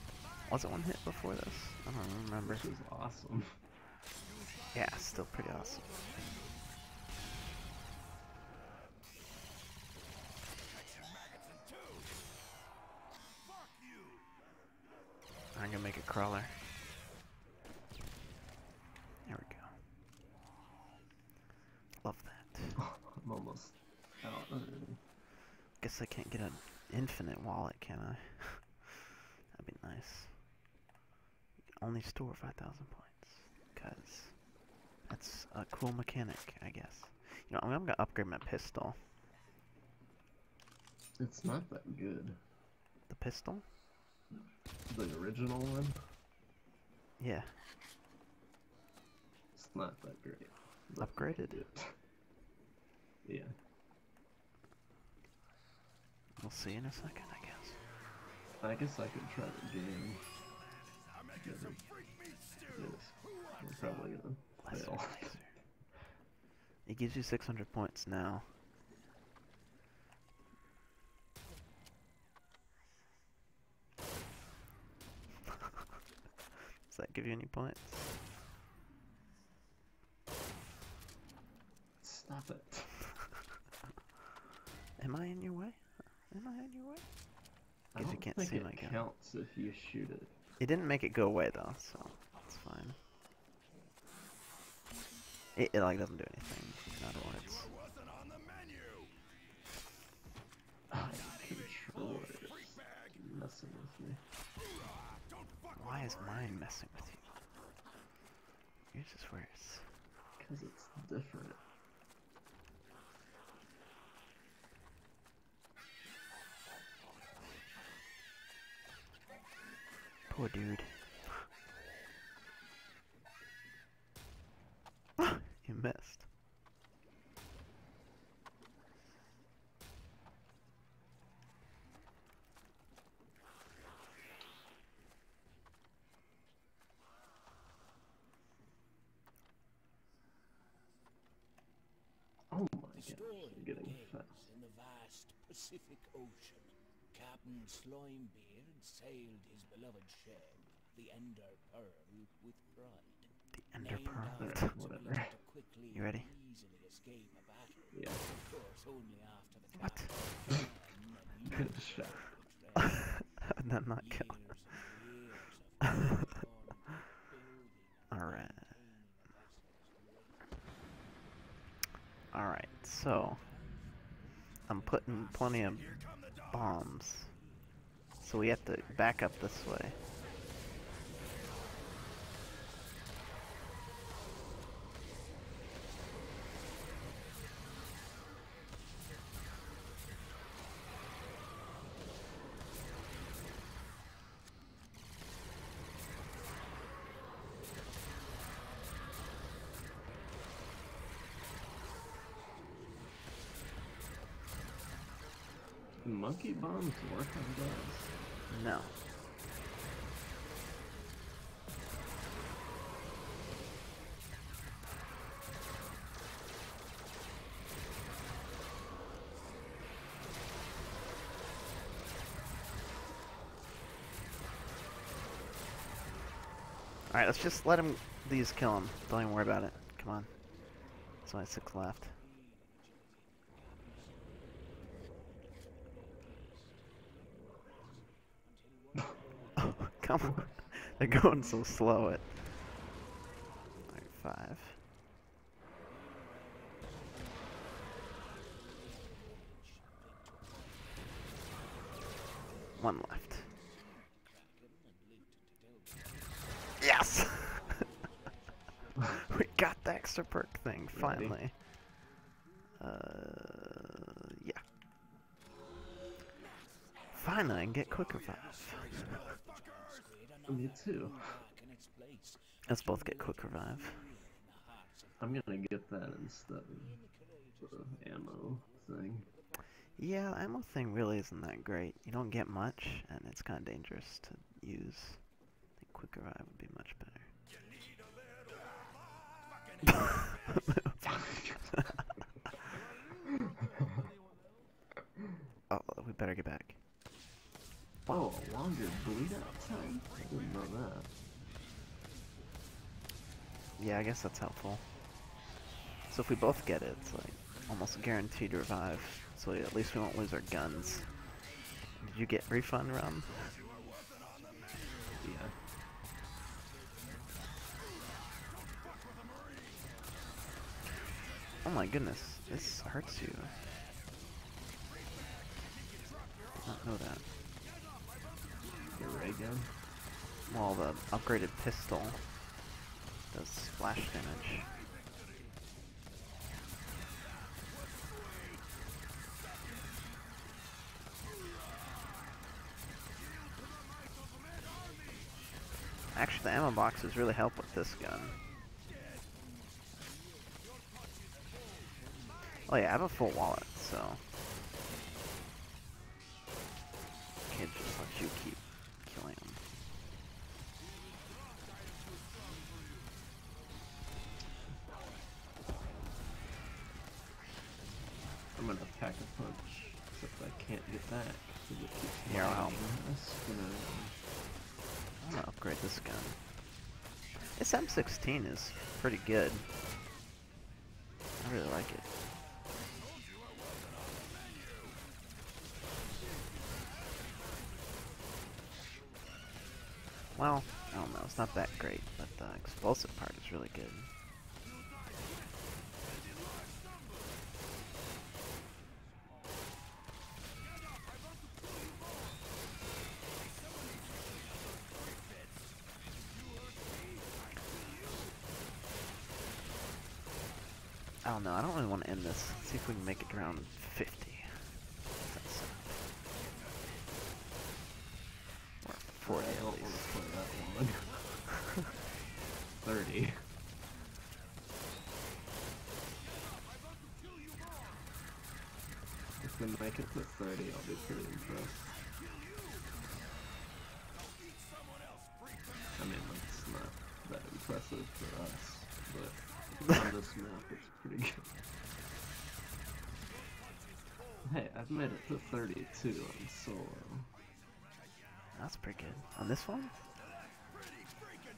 Was it one hit before this? I don't remember. Which is awesome. Yeah, still pretty awesome. I'm gonna make a crawler. There we go. Love that. I'm almost out. already. Guess I can't get an infinite wallet, can I? That'd be nice. Only store 5,000 points. Because that's a cool mechanic, I guess. You know, I'm gonna upgrade my pistol. It's not that good. The pistol? The original one, Yeah. it's not that great. But Upgraded? it- Yeah. We'll see in a second, I guess. I guess I could try the game. Probably gonna fail. It gives you 600 points now. Does that give you any points? Stop it. Am I in your way? Am I in your way? I Guess you can't think see it my gun. counts if you shoot it. It didn't make it go away though, so it's fine. It, it like doesn't do anything. In other words, messing with me. why is mine messing with you? Yours is worse. Because it's different. Poor dude. you missed. Oh my The gosh, story I'm getting begins fat. in the vast Pacific Ocean. Captain Slimebeard sailed his beloved ship, the Ender Pearl, with pride. The Ender Pearl. after Alright, its whatever. quickly You ready? easily escape a battle. Yeah. Of course, only after the What? and Good shot. of betrayal. How not kill? Years and years of hard building and Alright. maintaining the vessels ready Alright, so I'm putting plenty of bombs. So we have to back up this way. Monkey bombs work on guys. No. Alright, let's just let him, these kill him. Don't even worry about it. Come on. That's only six left. Oh, come on. They're going so slow at like five. One left. Yes! we got the extra perk thing, finally. Uh, yeah. Finally, I can get quick revive. Me too. Let's both get quick revive. I'm gonna get that instead of the ammo thing. Yeah, the ammo thing really isn't that great. You don't get much, and it's kind of dangerous to use. I think quick revive would be much better. oh, we better get back. Oh, a longer bleed out time? I didn't know that. Yeah, I guess that's helpful. So if we both get it, it's like almost guaranteed revive. So at least we won't lose our guns. Did you get refund, Rum? Yeah. Oh my goodness, this hurts you. Did not know that. Your ray gun? Well, the upgraded pistol does splash damage. Actually, the ammo boxes really help with this gun. Oh yeah, I have a full wallet, so... back. Here, I'll help. lagging. That's gonna- I'm gonna upgrade this gun. This M16 is pretty good. I really like it. Well, I don't know, it's not that great, but the explosive part is really good. Fifty. That's, uh, or 40 at least. 30. If we make it to 30, I'll be pretty impressed. I mean, it's not that impressive for us, but on this map, it's pretty good. Hey, I've made it to 32 on solo. That's pretty good. On this one?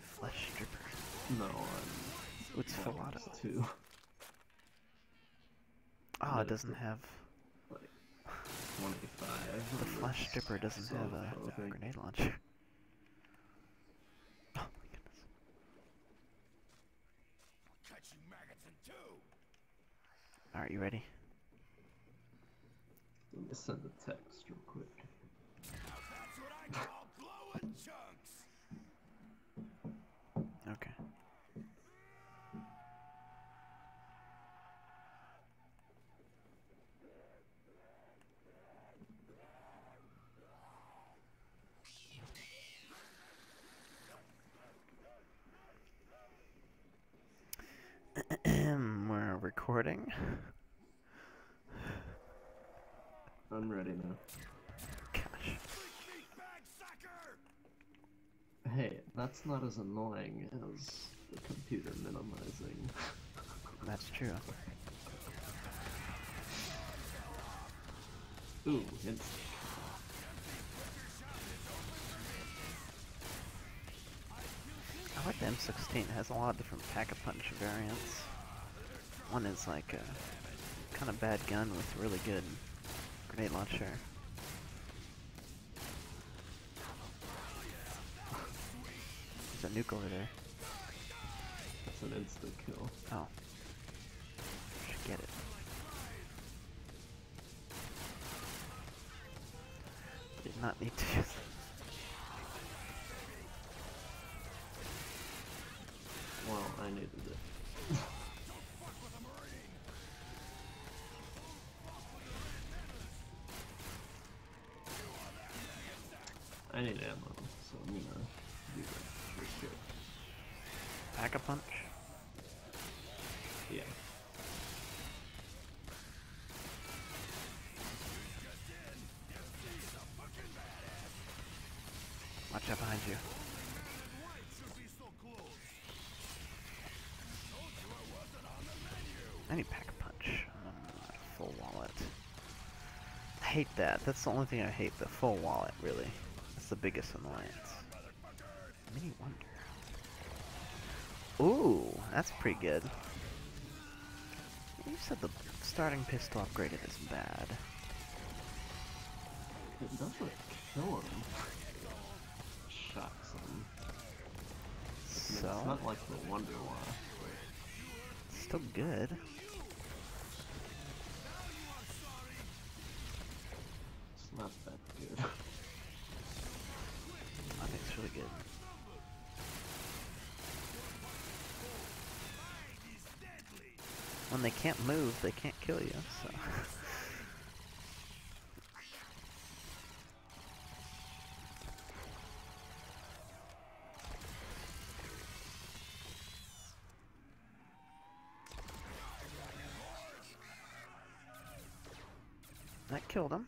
Flesh stripper. No, on What's Filato? 2. Oh, it doesn't have. Like, 25. The flesh stripper doesn't have a thing. grenade launcher. Oh my goodness. Cut you maggots in two. Alright, you ready? Let me send a text real quick. That's what I call glowing chunks. Okay. We're recording. I'm ready now. Gosh. Hey, that's not as annoying as the computer minimizing. That's true. Ooh, it's I like the M16. It has a lot of different pack-a-punch variants. One is like a kind of bad gun with really good grenade launcher. There's a nuke over there. That's an instant kill. Oh. Should get it. Did not need to use Well, I needed it. I need ammo, so I'm gonna do that for sure. Pack a punch. Yeah. Watch out behind you. I need pack a punch. Um, full wallet. I hate that. That's the only thing I hate. The full wallet, really. The biggest annoyance. Mini wonder. Ooh, that's pretty good. You said the starting pistol upgraded is bad. It doesn't kill him. Shocks him. So, It's not like the Wonder Wash. still good. Move, they can't kill you, so. That killed him.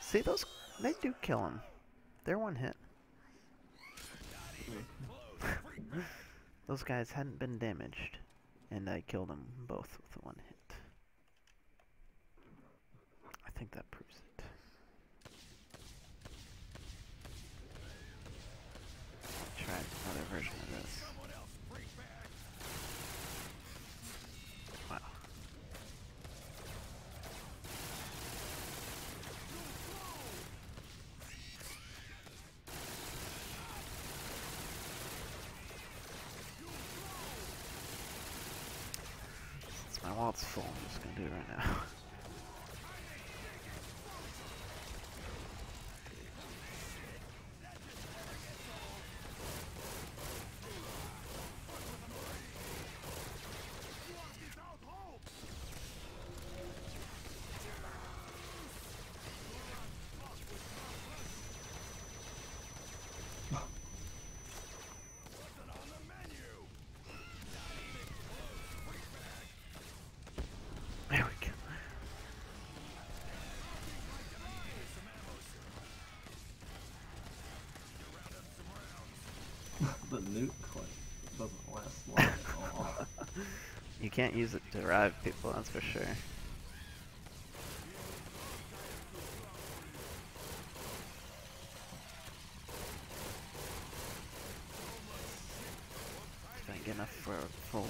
See, those, they do kill him. They're one hit. Those guys hadn't been damaged, and I killed them both with one hit. I think that proves it. Try another version of this. Wow. Since my wallet's full, I'm just gonna do it right now. There we go. the nuke like doesn't last long at all. You can't use it to revive people, that's for sure. Get enough for a full.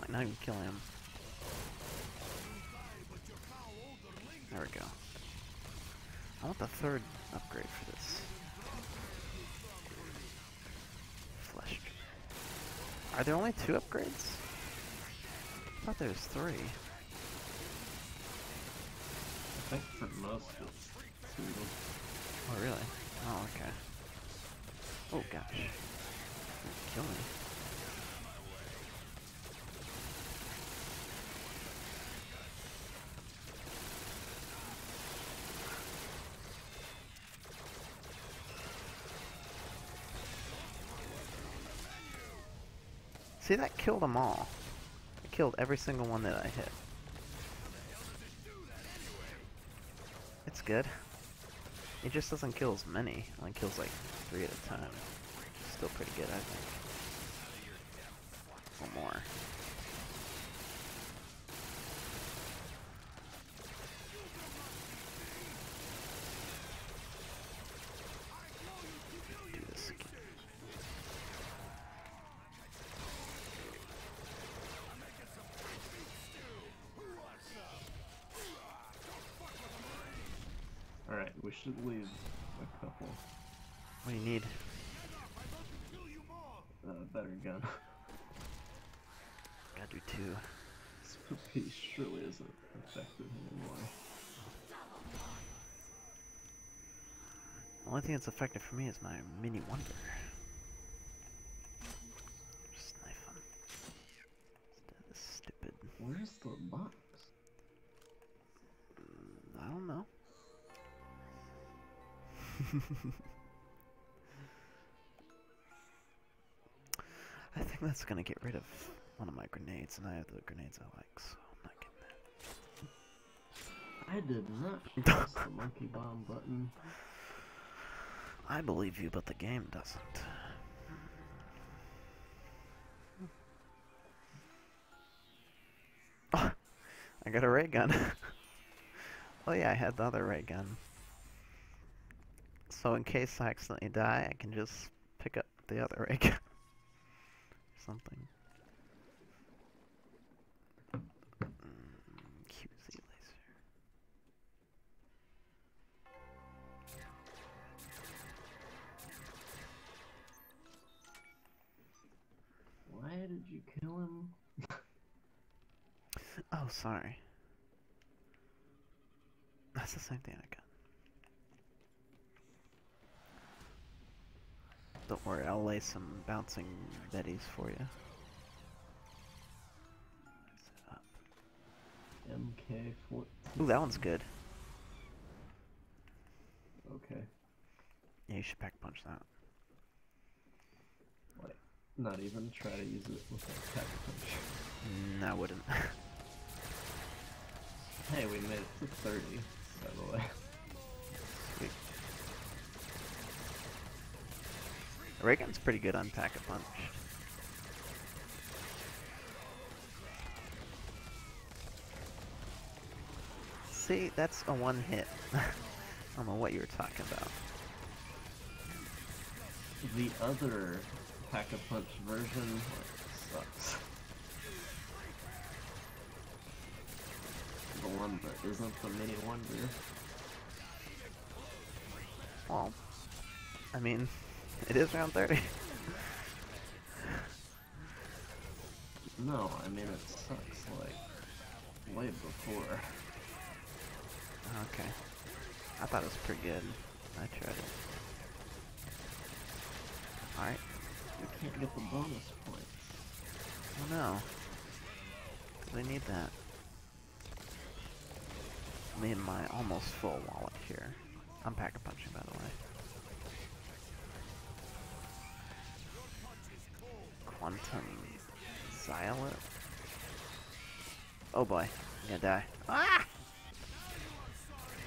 Might not even kill him. There we go. I want the third upgrade for this. Flesh. Are there only two upgrades? I thought there was three. I think for most two. Oh, really? Oh, okay. Oh, gosh. Kill me. See, that killed them all. It killed every single one that I hit. It's good. It just doesn't kill as many. It only kills like three at a time. Still pretty good, I think. Should leave a couple. What do you need? Uh, better gun. Gotta do two. This piece surely isn't effective anymore. The only thing that's effective for me is my mini wonder. I think that's gonna get rid of one of my grenades, and I have the grenades I like, so I'm not getting that. I did not press the monkey bomb button. I believe you, but the game doesn't. Oh, I got a ray gun. oh yeah, I had the other ray gun. So in case I accidentally die, I can just pick up the other egg. Something. Mm, QZ laser. Why did you kill him? Oh, sorry. That's the same thing I got. Don't worry, I'll lay some bouncing betties for you. Set. MK14. Ooh, that one's good. Okay. Yeah, you should pack punch that. Like, not even try to use it with a pack punch. Mm, I wouldn't. Hey, we made it to 30, by the way. Sweet. Ray gun's pretty good on pack a punch. See, that's a one hit. I don't know what you were talking about. The other pack-a-punch version sucks. The one that isn't the mini wonder. Well, I mean, it is round 30. No, I mean it sucks like way before. okay. I thought it was pretty good. I tried it. Alright. You can't get the bonus points. Oh no. They need that. And my almost full wallet here. I'm packer punching by the way. Quantum Xylet? Oh boy, I'm gonna die. Ah!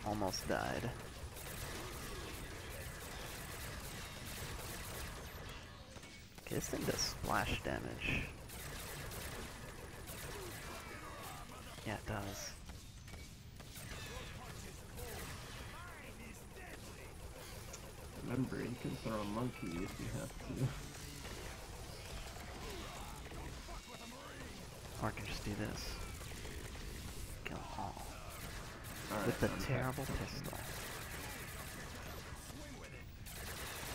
Almost died. Okay, this thing does splash damage. Yeah, it does. Remember, you can throw a monkey if you have to. Or I can just do this. Kill. Alright, With the I'm terrible pistol.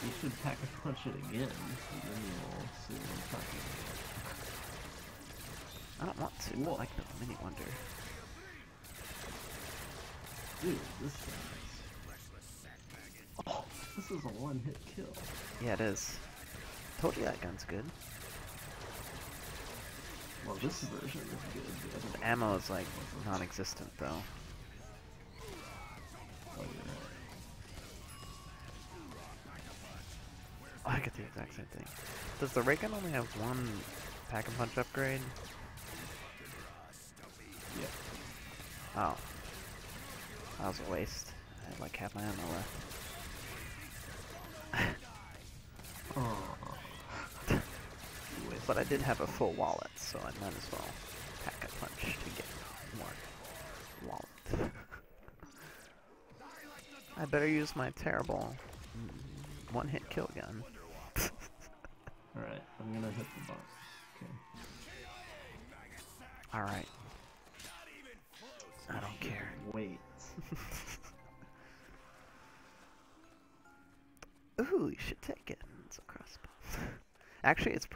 You should pack a punch it again, and then you'll see what I'm talking about. I don't want to. I like the mini wonder. Dude, this thing is... Oh, this is a one-hit kill. Yeah, it is. Told you that gun's good. Well, this version is good. The ammo is like non-existent though. Oh. Oh, I get the exact same thing. Does the ray gun only have one pack and punch upgrade? Yeah. Oh. That was a waste. I had like half my ammo left. But I did have a full wallet, so I might as well pack a punch to get more wallet. I better use my terrible one-hit kill gun.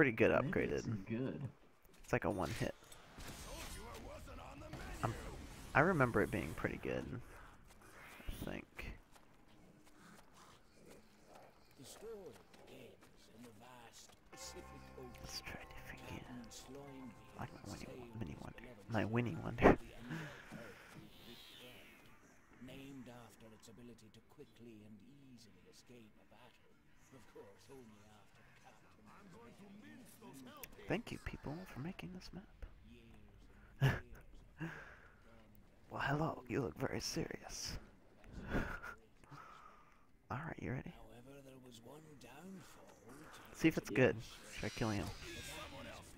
Pretty good upgraded. It's good. It's like a one hit. I'm, I remember it being pretty good. I think. The story begins in the vast Pacific Ocean. Let's try different again. I like my winning, sailed mini wonder. My ship winning wonder. to the end of Earth with Big Ben, named after its ability to quickly and easily escape a battle. Of course, only after Captain Thank you, people, for making this map. Well, hello. You look very serious. Alright, you ready? See if it's good. Try killing him.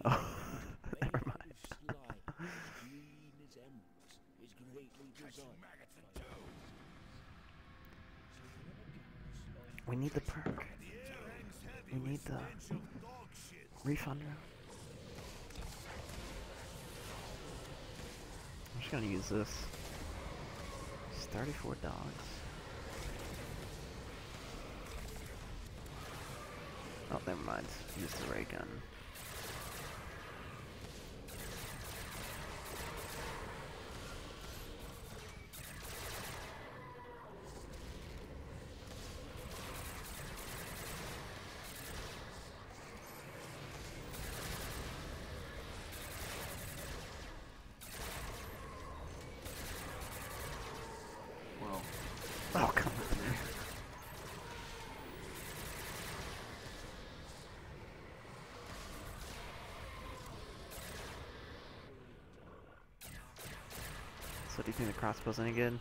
Oh, never mind. We need the perk. We need the refund. I'm just gonna use this. It's thirty-four dollars. Oh, never mind. Use the ray gun. Well, Oh, come on. So do you think the crossbow's any good?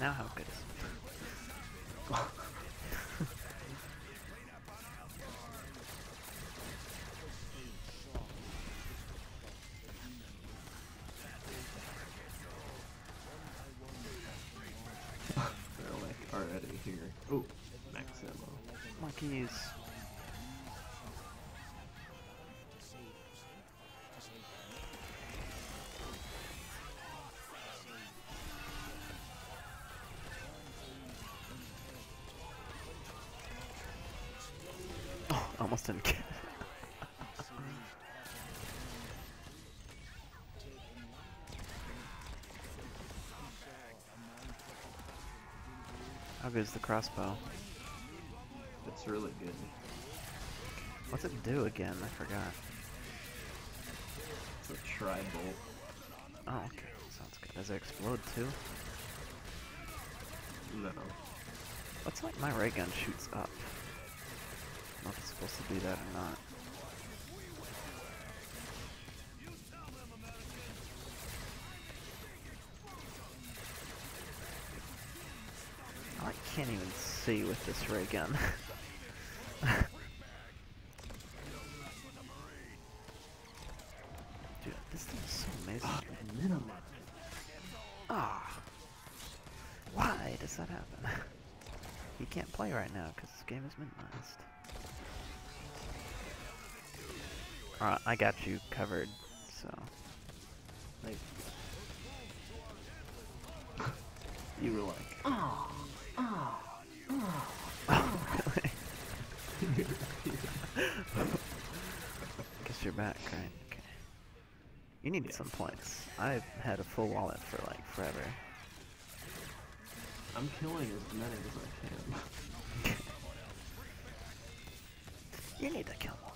Now how good is it? Almost didn't get it. How good is the crossbow? It's really good. What's it do again? I forgot. It's a tri-bolt. Oh, okay. Sounds good. Does it explode too? No. Looks like my ray gun shoots up. I don't know if it's supposed to do that or not. I can't even see with this ray gun. Dude, this thing is so amazing. Minimum. Ah. Why does that happen? he can't play right now because this game is minimized. Alright, I got you covered, so. Like, you were like, oh, oh? Guess you're back, right? Okay. You need Yeah. some points. I've had a full wallet for like forever. I'm killing as many as I can. You need to kill more.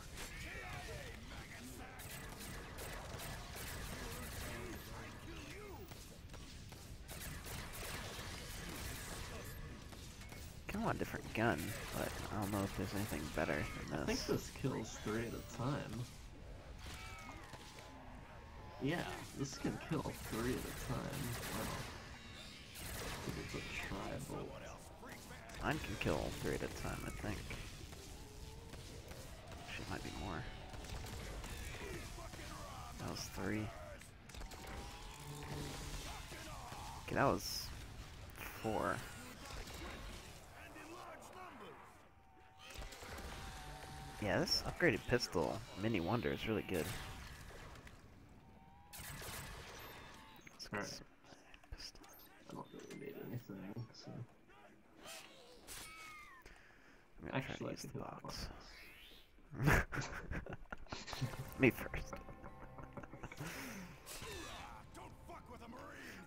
Gun, but I don't know if there's anything better than this. I think this kills three at a time. Yeah, this can kill three at a time. Wow. It's a tri-bolt. Mine can kill three at a time, I think. Actually, it might be more. That was three. Okay, that was four. Yeah, this upgraded pistol, Mini Wonder, is really good. Alright. I don't really need anything, so. I'm gonna Actually, try to use the box. Me first. Don't fuck with a marine.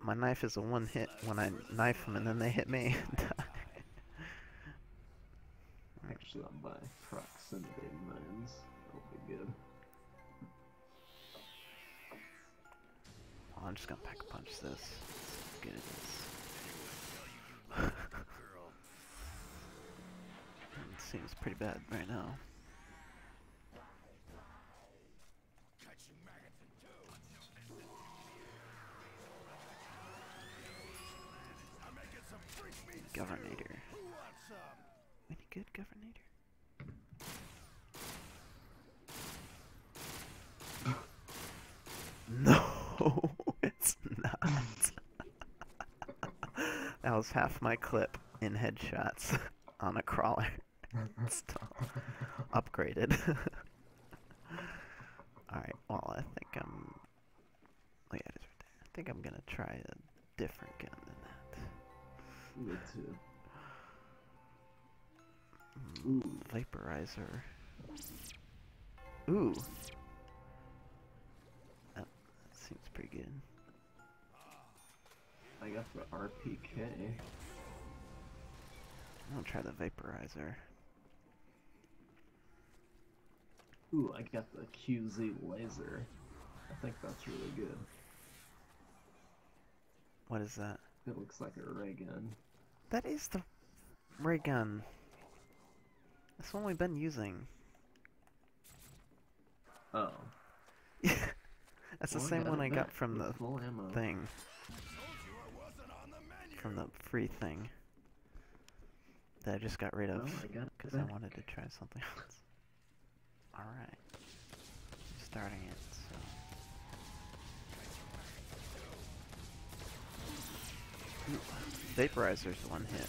My knife is a one hit when I knife them and then they hit me. Actually, I'll buy proximity mines. That'll be good. Oh, I'm just gonna pack a punch this. How good it seems pretty bad right now. Governator. Any good Governator? No, it's not. that was half my clip in headshots on a crawler. Still upgraded. Alright, well, I think I'm. Oh, yeah, it is right there. I think I'm gonna try a different gun than that. Me too. Mm, Vaporizer. Ooh. Seems pretty good. I got the RPK. I'll try the vaporizer. Ooh, I got the QZ laser. I think that's really good. What is that? It looks like a ray gun. That is the ray gun. That's the one we've been using. Oh. That's the Well, same one I got from the full ammo. thing. Told you it wasn't on the menu. From the free thing. That I just got rid of. Well, I Because I wanted to try something else. Alright. Starting it, so. Ooh, Vaporizer's one hit.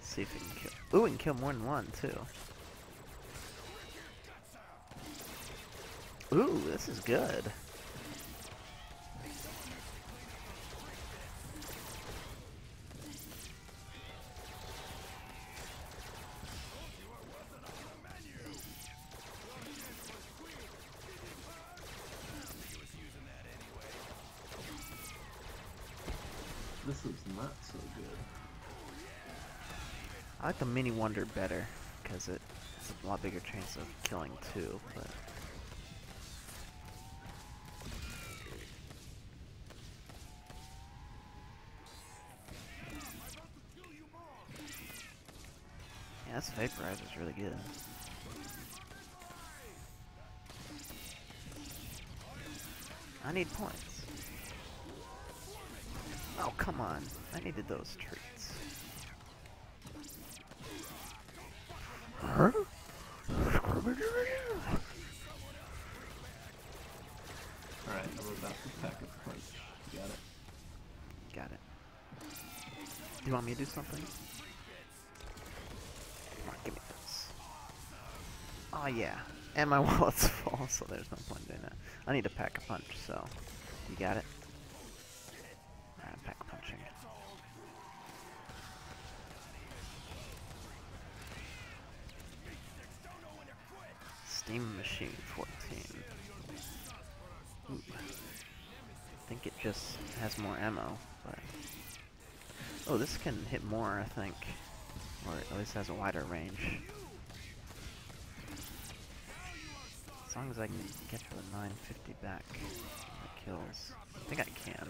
See if it can kill. Ooh, it can kill more than one, too. Ooh, this is good. This is not so good. I like the Mini Wonder better, because it has a lot bigger chance of killing two, but... Yeah, this Vaporizer's really good. I need points. Oh, come on. I needed those treats. Huh? Alright, I'm about to pack a punch. Got it? Got it. Do you want me to do something? Come on, give me this. Oh yeah. And my wallet's full, so there's no point doing that. I need to pack a punch, so you got it? Alright, pack punching. Steam Machine 14. Ooh. I think it just has more ammo, but... Oh, this can hit more, I think. Or at least has a wider range. As long as I can get the 950 back the kills. I think I can.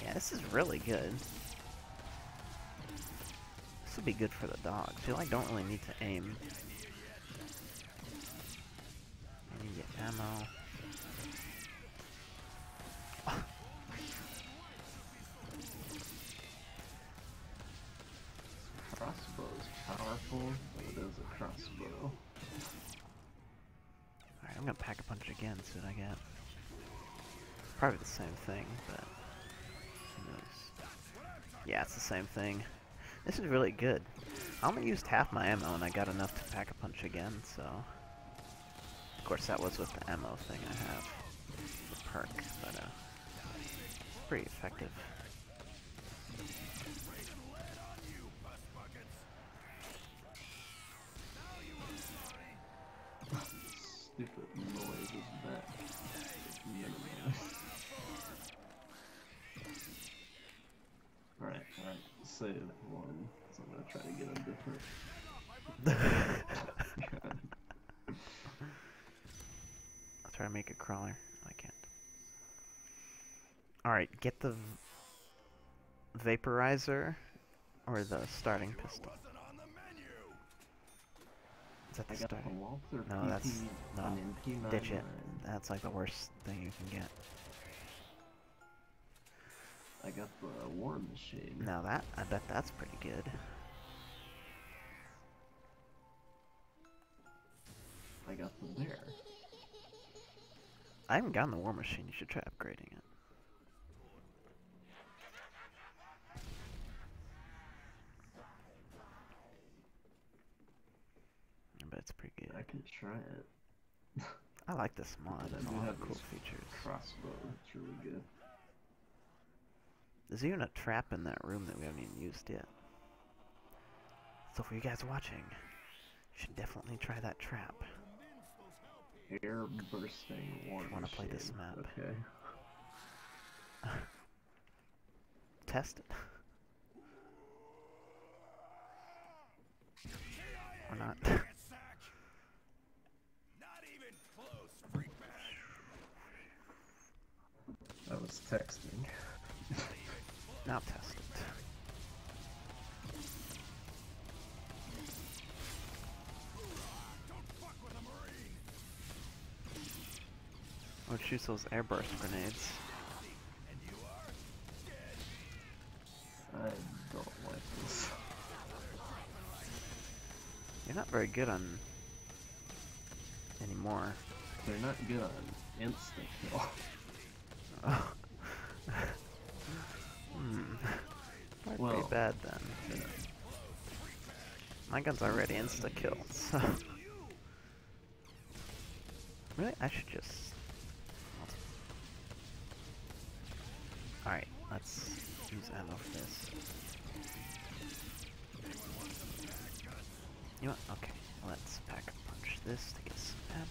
Yeah, this is really good. This would be good for the dogs. I feel like I don't really need to aim. I need to get ammo. Same thing. This is really good. I only used half my ammo and I got enough to pack a punch again, so... Of course that was with the ammo thing I have. The perk, but uh... It's pretty effective. I'll try to make a crawler. I can't. Alright, get the vaporizer or the starting pistol. Wasn't on the menu. Is that the starting? No, that's- no. Ditch it. That's like the worst thing you can get. I got the War Machine. Now that, I bet that's pretty good. I got the Bear. I haven't gotten the war machine, you should try upgrading it. I bet it's pretty good. I can try it. I like this mod and all the have cool features. Crossbow. It's really good. There's even a trap in that room that we haven't even used yet. So for you guys watching, you should definitely try that trap. Air bursting war Wanna play this map. Okay. Test it. or not. Not even close, freak bag. I was texting. now test Or choose those airburst grenades. I don't like this. You're not very good on anymore. They're not good on instant kill. Oh. hmm. Might Well, be bad then. My gun's already insta kill, so. Really? I should just. Alright, let's use ammo for this. You know what? Okay, let's pack a punch this to get some ammo.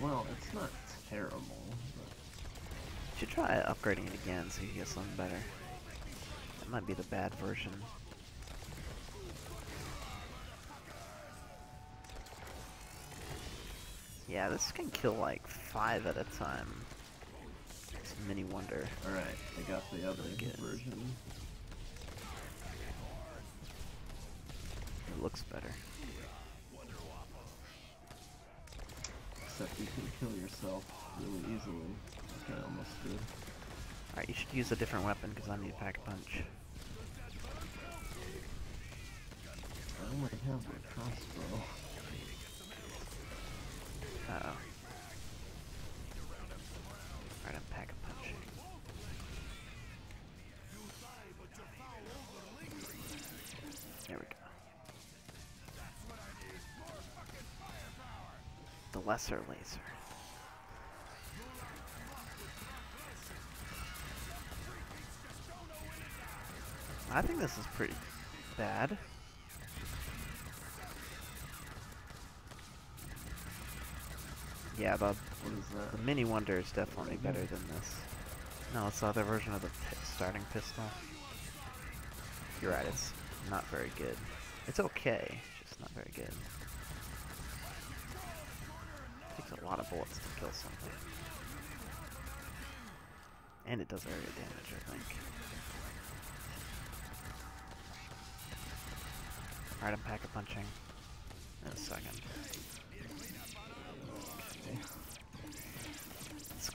Well, it's not terrible, but should try upgrading it again so you get something better. That might be the bad version. Yeah, this can kill like five at a time. It's a mini wonder. alright, I got the other Good. version. It looks better. Except you can kill yourself really easily. Like I almost did. Alright, you should use a different weapon because I need pack a punch. I only have the crossbow. Uh oh. Alright, I'm pack a punch. There we go. The lesser laser. I think this is pretty bad. Yeah, the the mini wonder is definitely better than this. No, it's the other version of the starting pistol. You're right, it's not very good. It's okay, just not very good. takes a lot of bullets to kill something. And it does area damage, I think. Alright, I'm pack a punching. in a second.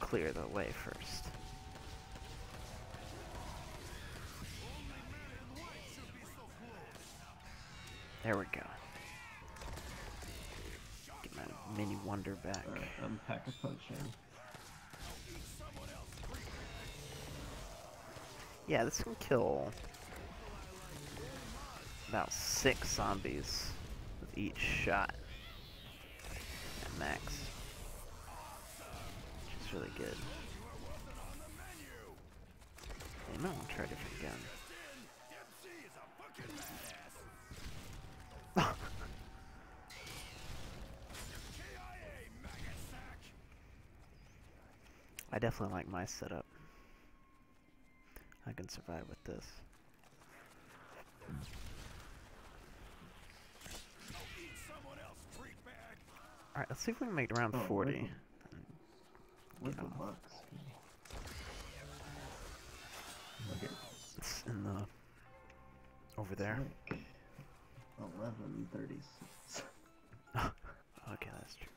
Clear the way first. There we go. Get my mini wonder back. Alright, I'm um, a punching. Yeah, this can kill about six zombies with each shot at max. Really good. You might want to try a different gun. I definitely like my setup. I can survive with this. Alright, let's see if we can make it around Oh, 40. Wait. Where's the Yeah. box? Okay. It's in the... over there. Eleven thirty-six. Okay, that's true.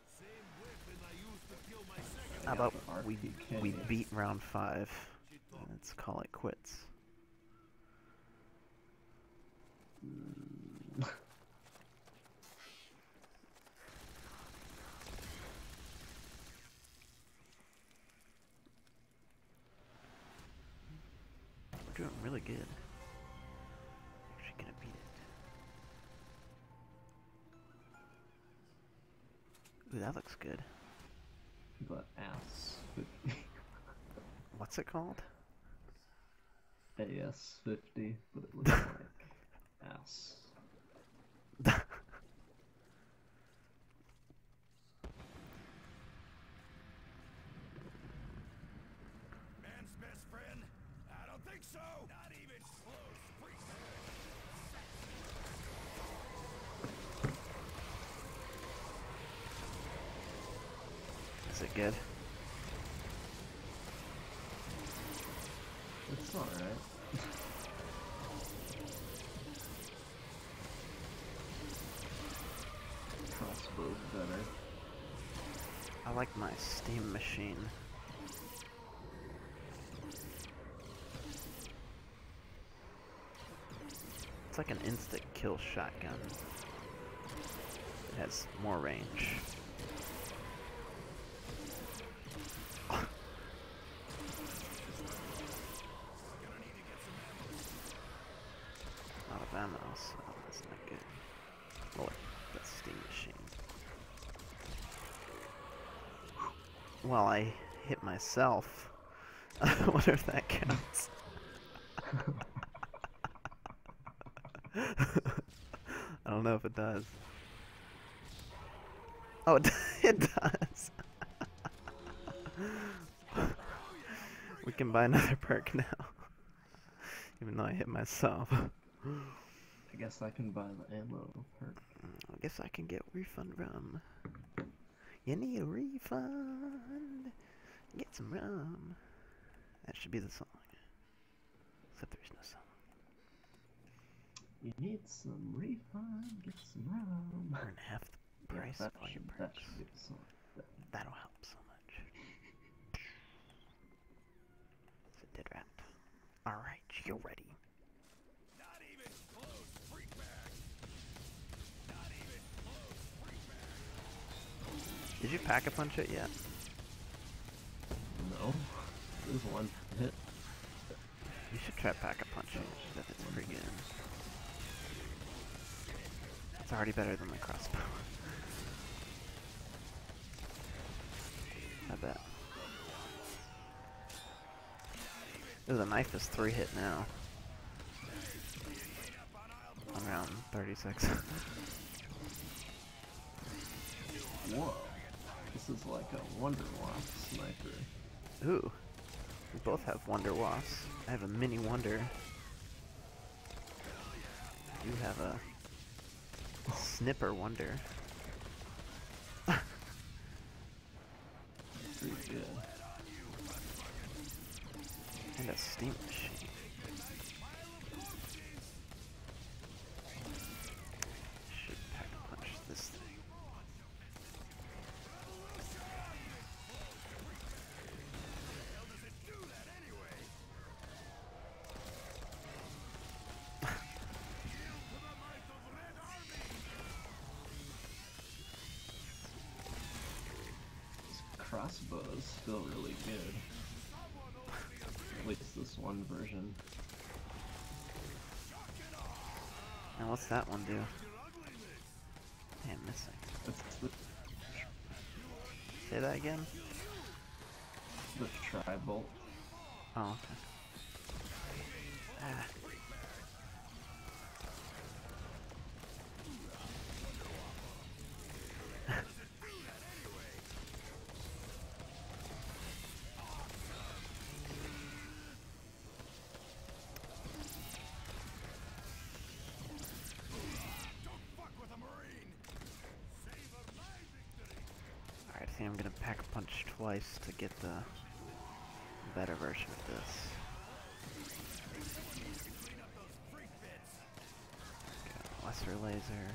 How about we, we beat round 5 let's call it quits. We're doing really good. Actually gonna beat it. Ooh, that looks good. But ass. What's it called? AS fifty, but it looks like ass. Man's best friend? I don't think so. Not even close. Freak. Good? It's alright. Crossbow's better. I like my steam machine. It's like an instant kill shotgun. It has more range. Out of ammo, so that's not good. Oh, wait, that's steam machine. Well, I hit myself. I wonder if that counts. I don't know if it does. Oh, it, it does. we can buy another perk now. Even though I hit myself. I guess I can buy the ammo perk. Mm, I guess I can get refund rum. You need a refund. Get some rum. That should be the song. Except there's no song. You need some refund, get some rum. Earn half the Yeah, price that of all your should, that perks. should be the song. That- That'll help so much. It's a dead rat. Alright, you're ready. Not even close. Freak bag. Not even close. Freak bag. Did you pack a punch it yet? There's one hit. You should try pack a punch it. That is pretty good. It's already better than the crossbow. I bet. Ooh, the knife is three hit now. On round 36. Whoa. This is like a Wonder Wasp sniper. Ooh. We both have Wunderwaffes. I have a mini Wonder. You have a Snipper Wonder. Pretty good. And a steam still really good. At least this one version. Now what's that one do? Damn, missing. Say that again? the tri-bolt. Oh, okay. I'm gonna pack a punch twice to get the better version of this. Got lesser laser.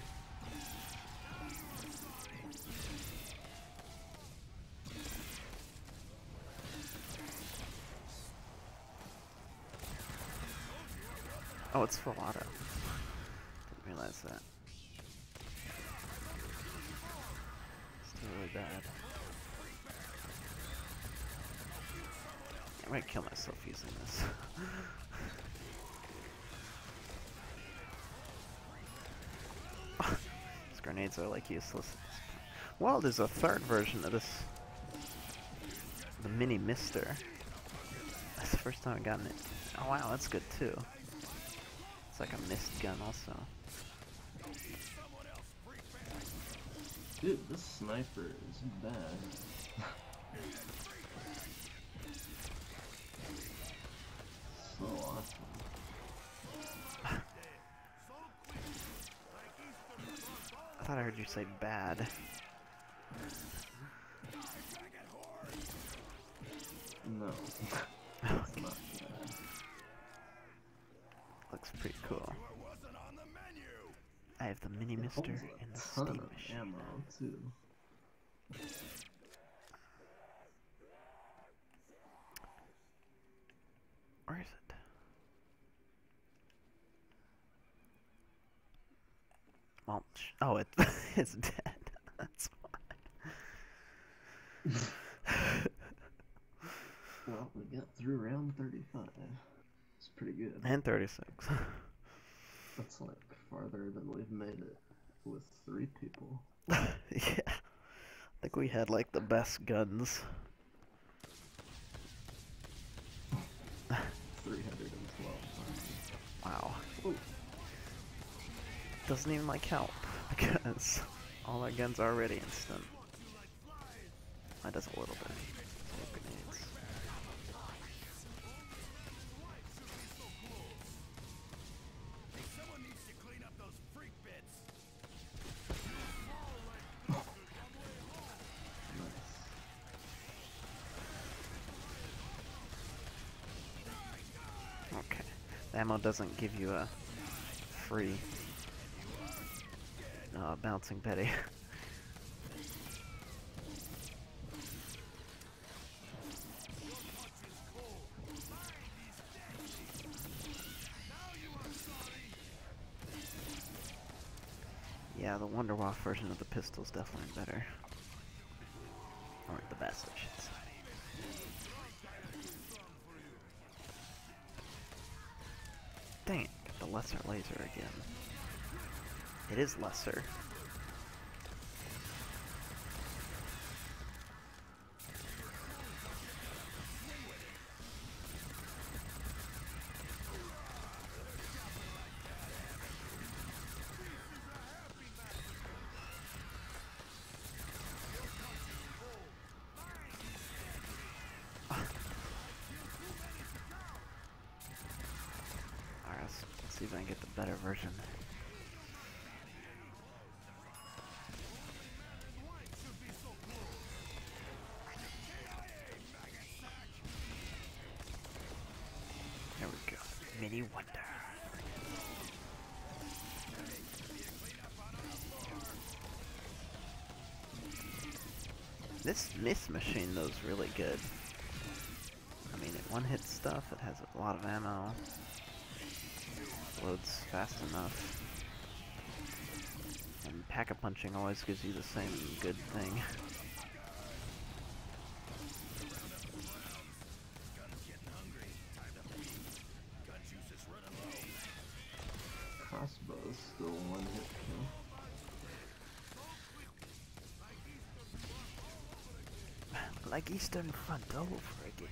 Oh, it's full auto. Didn't realize that. It's Still really bad. I might kill myself using this. These grenades are like useless. Well, there's a third version of this. The Mini Mister. That's the first time I've gotten it. Oh wow, that's good too. It's like a mist gun also. Dude, this sniper is bad. heard you say bad. No. Okay, It's not bad. looks pretty cool. Or wasn't on the menu. I have the mini mister and the Steam machine. ammo too. Where is it? Well, oh, it it's dead. That's fine. Well, we got through round 35. It's pretty good. and 36. That's like farther than we've made it with three people. yeah. I think we had like the best guns. 312. Wow. Oh, Doesn't even like help because all our guns are already instant. That does a little bit. Okay. The ammo doesn't give you a free uh, bouncing Betty. Yeah, the Wunderwaffe version of the pistol is definitely better. Or the best, I should say. Dang it, the lesser laser again. It is lesser. Alright, let's, see if I get the better version. This Mist machine though is really good. I mean, it one-hit stuff, it has a lot of ammo. Loads fast enough. And pack-a-punching always gives you the same good thing. Front all over again.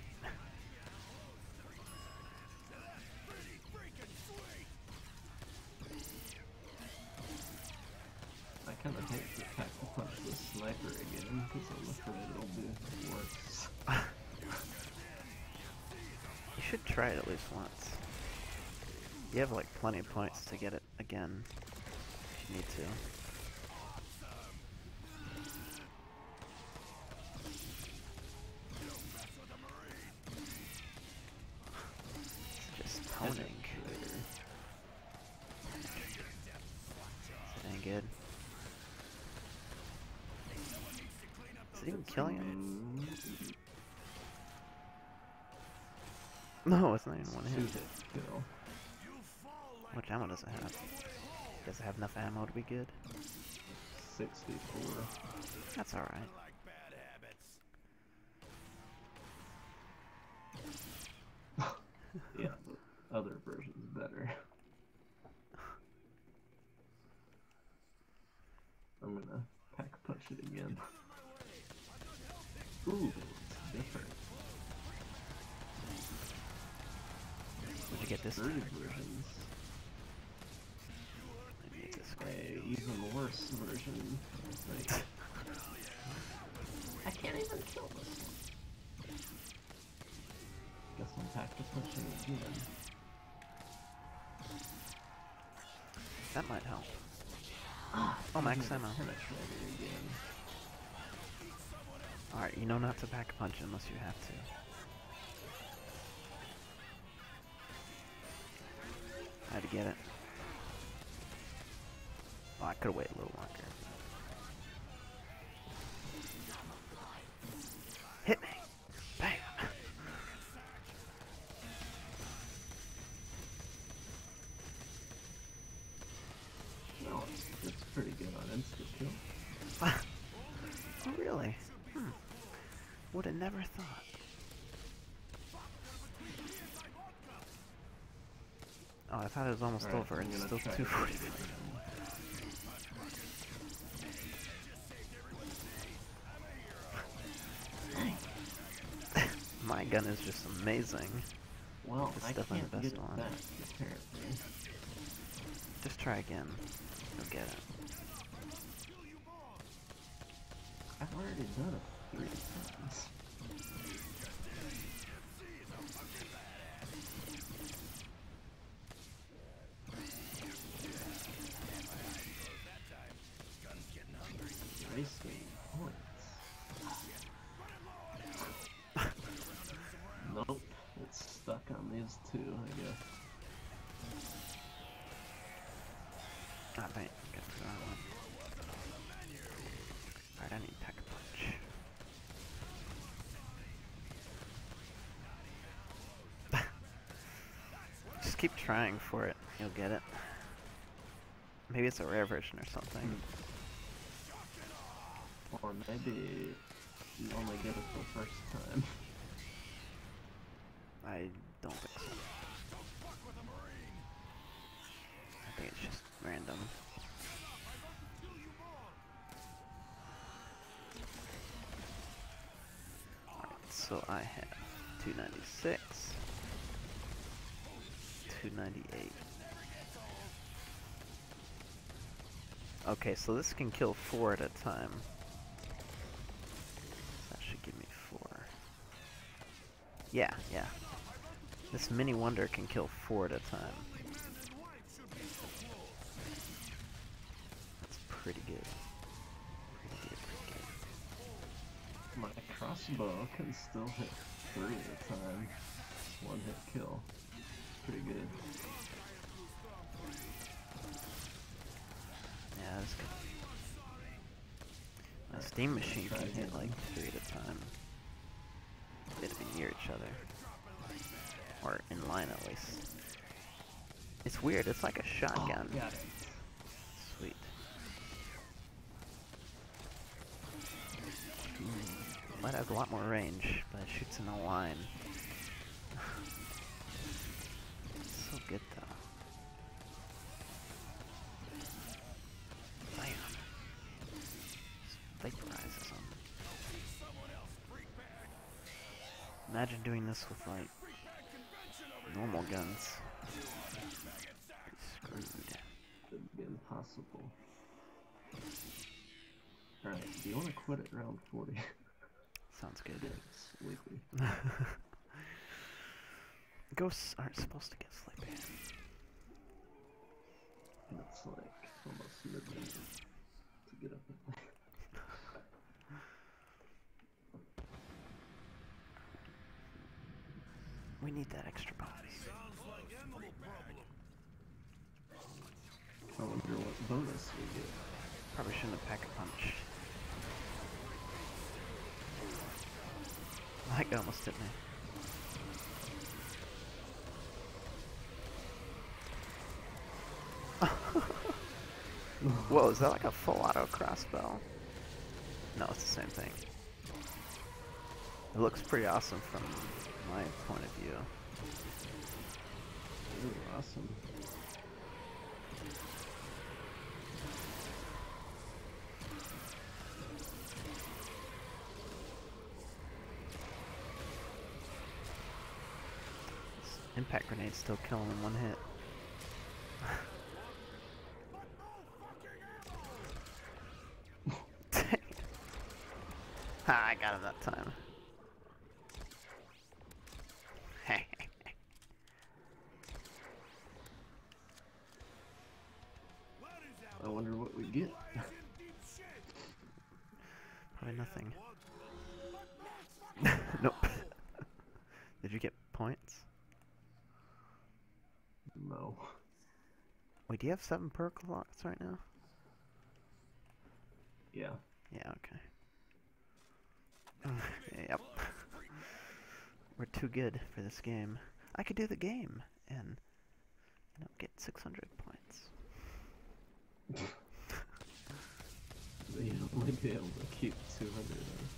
I kind of hate to pack the punch the sniper again because I'm afraid it'll do worse. You should try it at least once. You have like plenty of points to get it again if you need to. No, it's not even one hit. What ammo does it have? Does it have enough ammo to be good? 64. That's alright. I can't even kill this one. Guess I'm pack to punching. That might help. Ah, Oh, max even ammo. penetrated again. Alright, you know not to pack a punch unless you have to. I had to get it. Oh, I could've waited a little longer. Oh, I thought it was almost Alright, over. It's still try 245. get it again. My gun is just amazing. Well, It's I definitely can't the best get one. it back, apparently. Just try again. You'll get it. I've already done it three times. Trying for it. You'll get it. Maybe it's a rare version or something. Hmm. Or maybe you only get it the first time. 298. Okay, so this can kill four at a time. That should give me four. Yeah, yeah. This mini wonder can kill four at a time. That's pretty good. Pretty good, pretty good. My crossbow can still hit three at a time. One hit kill. Pretty good. Yeah, that's good. My steam machine can hit like three at a time. They have be near each other. Or in line at least. It's weird, it's like a shotgun. Oh. Sweet. Hmm. Might have a lot more range, but it shoots in a line. This with like normal guns. Screwed. Be impossible. Alright, do you want to quit at round 40? Sounds good. Sleepy. Ghosts aren't supposed to get sleepy. And it's like almost midnight to get up and We need that extra body. I wonder what bonus we get. Probably shouldn't have pack a punch. That guy almost hit me. Whoa, is that like a full auto crossbow? No, it's the same thing. It looks pretty awesome from my point of view. Ooh, awesome. Impact grenade's still killing in one hit. Do you have seven perk locks right now? Yeah. Yeah, okay. yep. We're too good for this game. I could do the game and, you know, get 600 points. You'd only be able to keep 200 of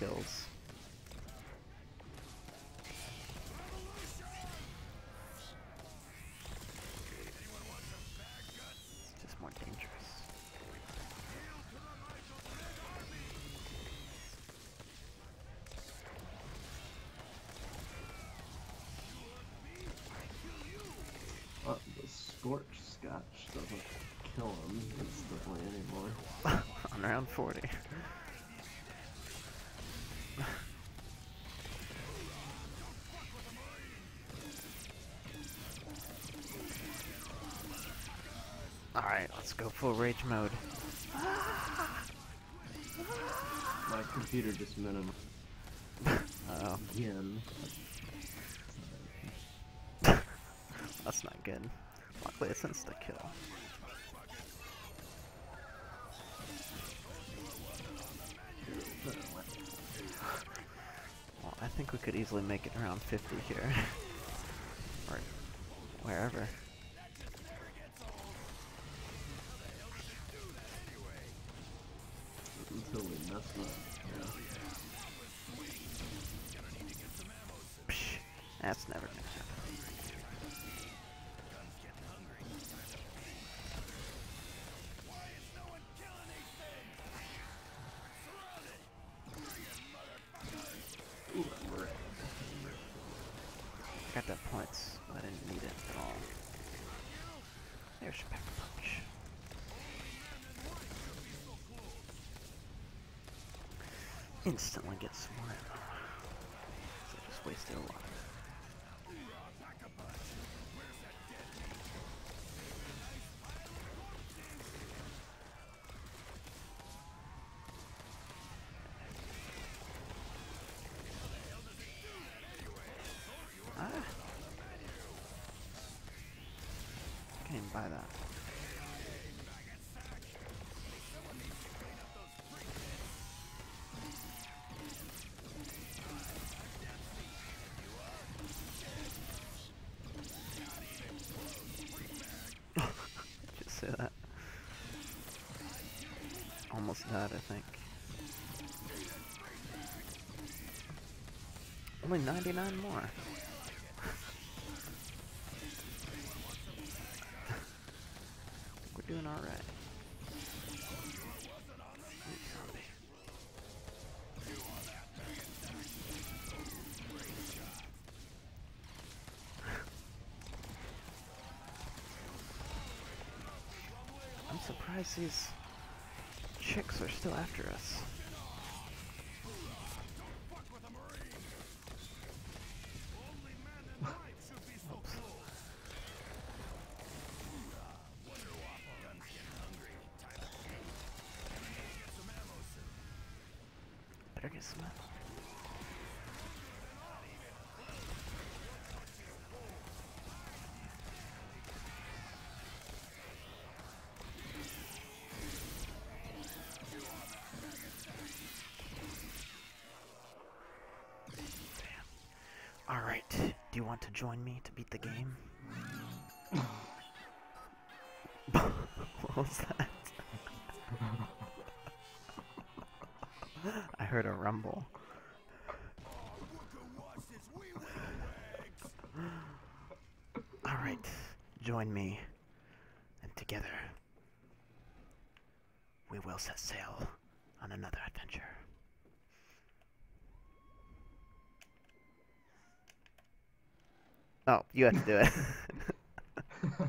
kills. Just more dangerous. Uh, the Scorch Scotch doesn't kill him instantly anymore. On round 40. Go full rage mode. My computer just minimum Uh again. oh. That's not good. Luckily it's insta kill. Well, I think we could easily make it around 50 here. or wherever. I got that points. I didn't need it at all. There's your pack punch. Instantly get more. So just wasted a lot. Almost died, I think. Only 99 more. We're doing alright. I'm surprised are still after us. Oops. Better get some ammo. Alright, do you want to join me to beat the game? what was that? I heard a rumble. Alright, join me, and together we will set sail on another adventure. Oh, you have to do it.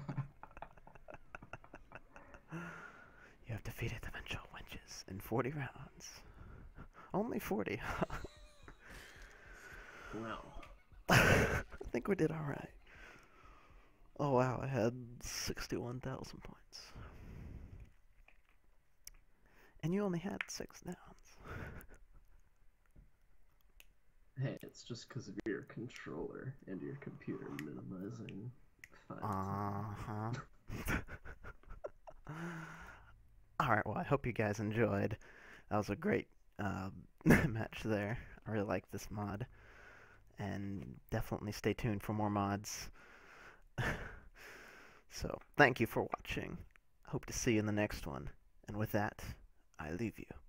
you have defeated the Vengeful Wenches in 40 rounds. Only 40. Wow. I think we did alright. Oh wow, I had 61,000 points. And you only had 6 downs. Hey, it's just because of your controller and your computer minimizing. Uh huh. Alright, well, I hope you guys enjoyed. That was a great uh, match there. I really like this mod. And definitely stay tuned for more mods. so, thank you for watching. Hope to see you in the next one. And with that, I leave you.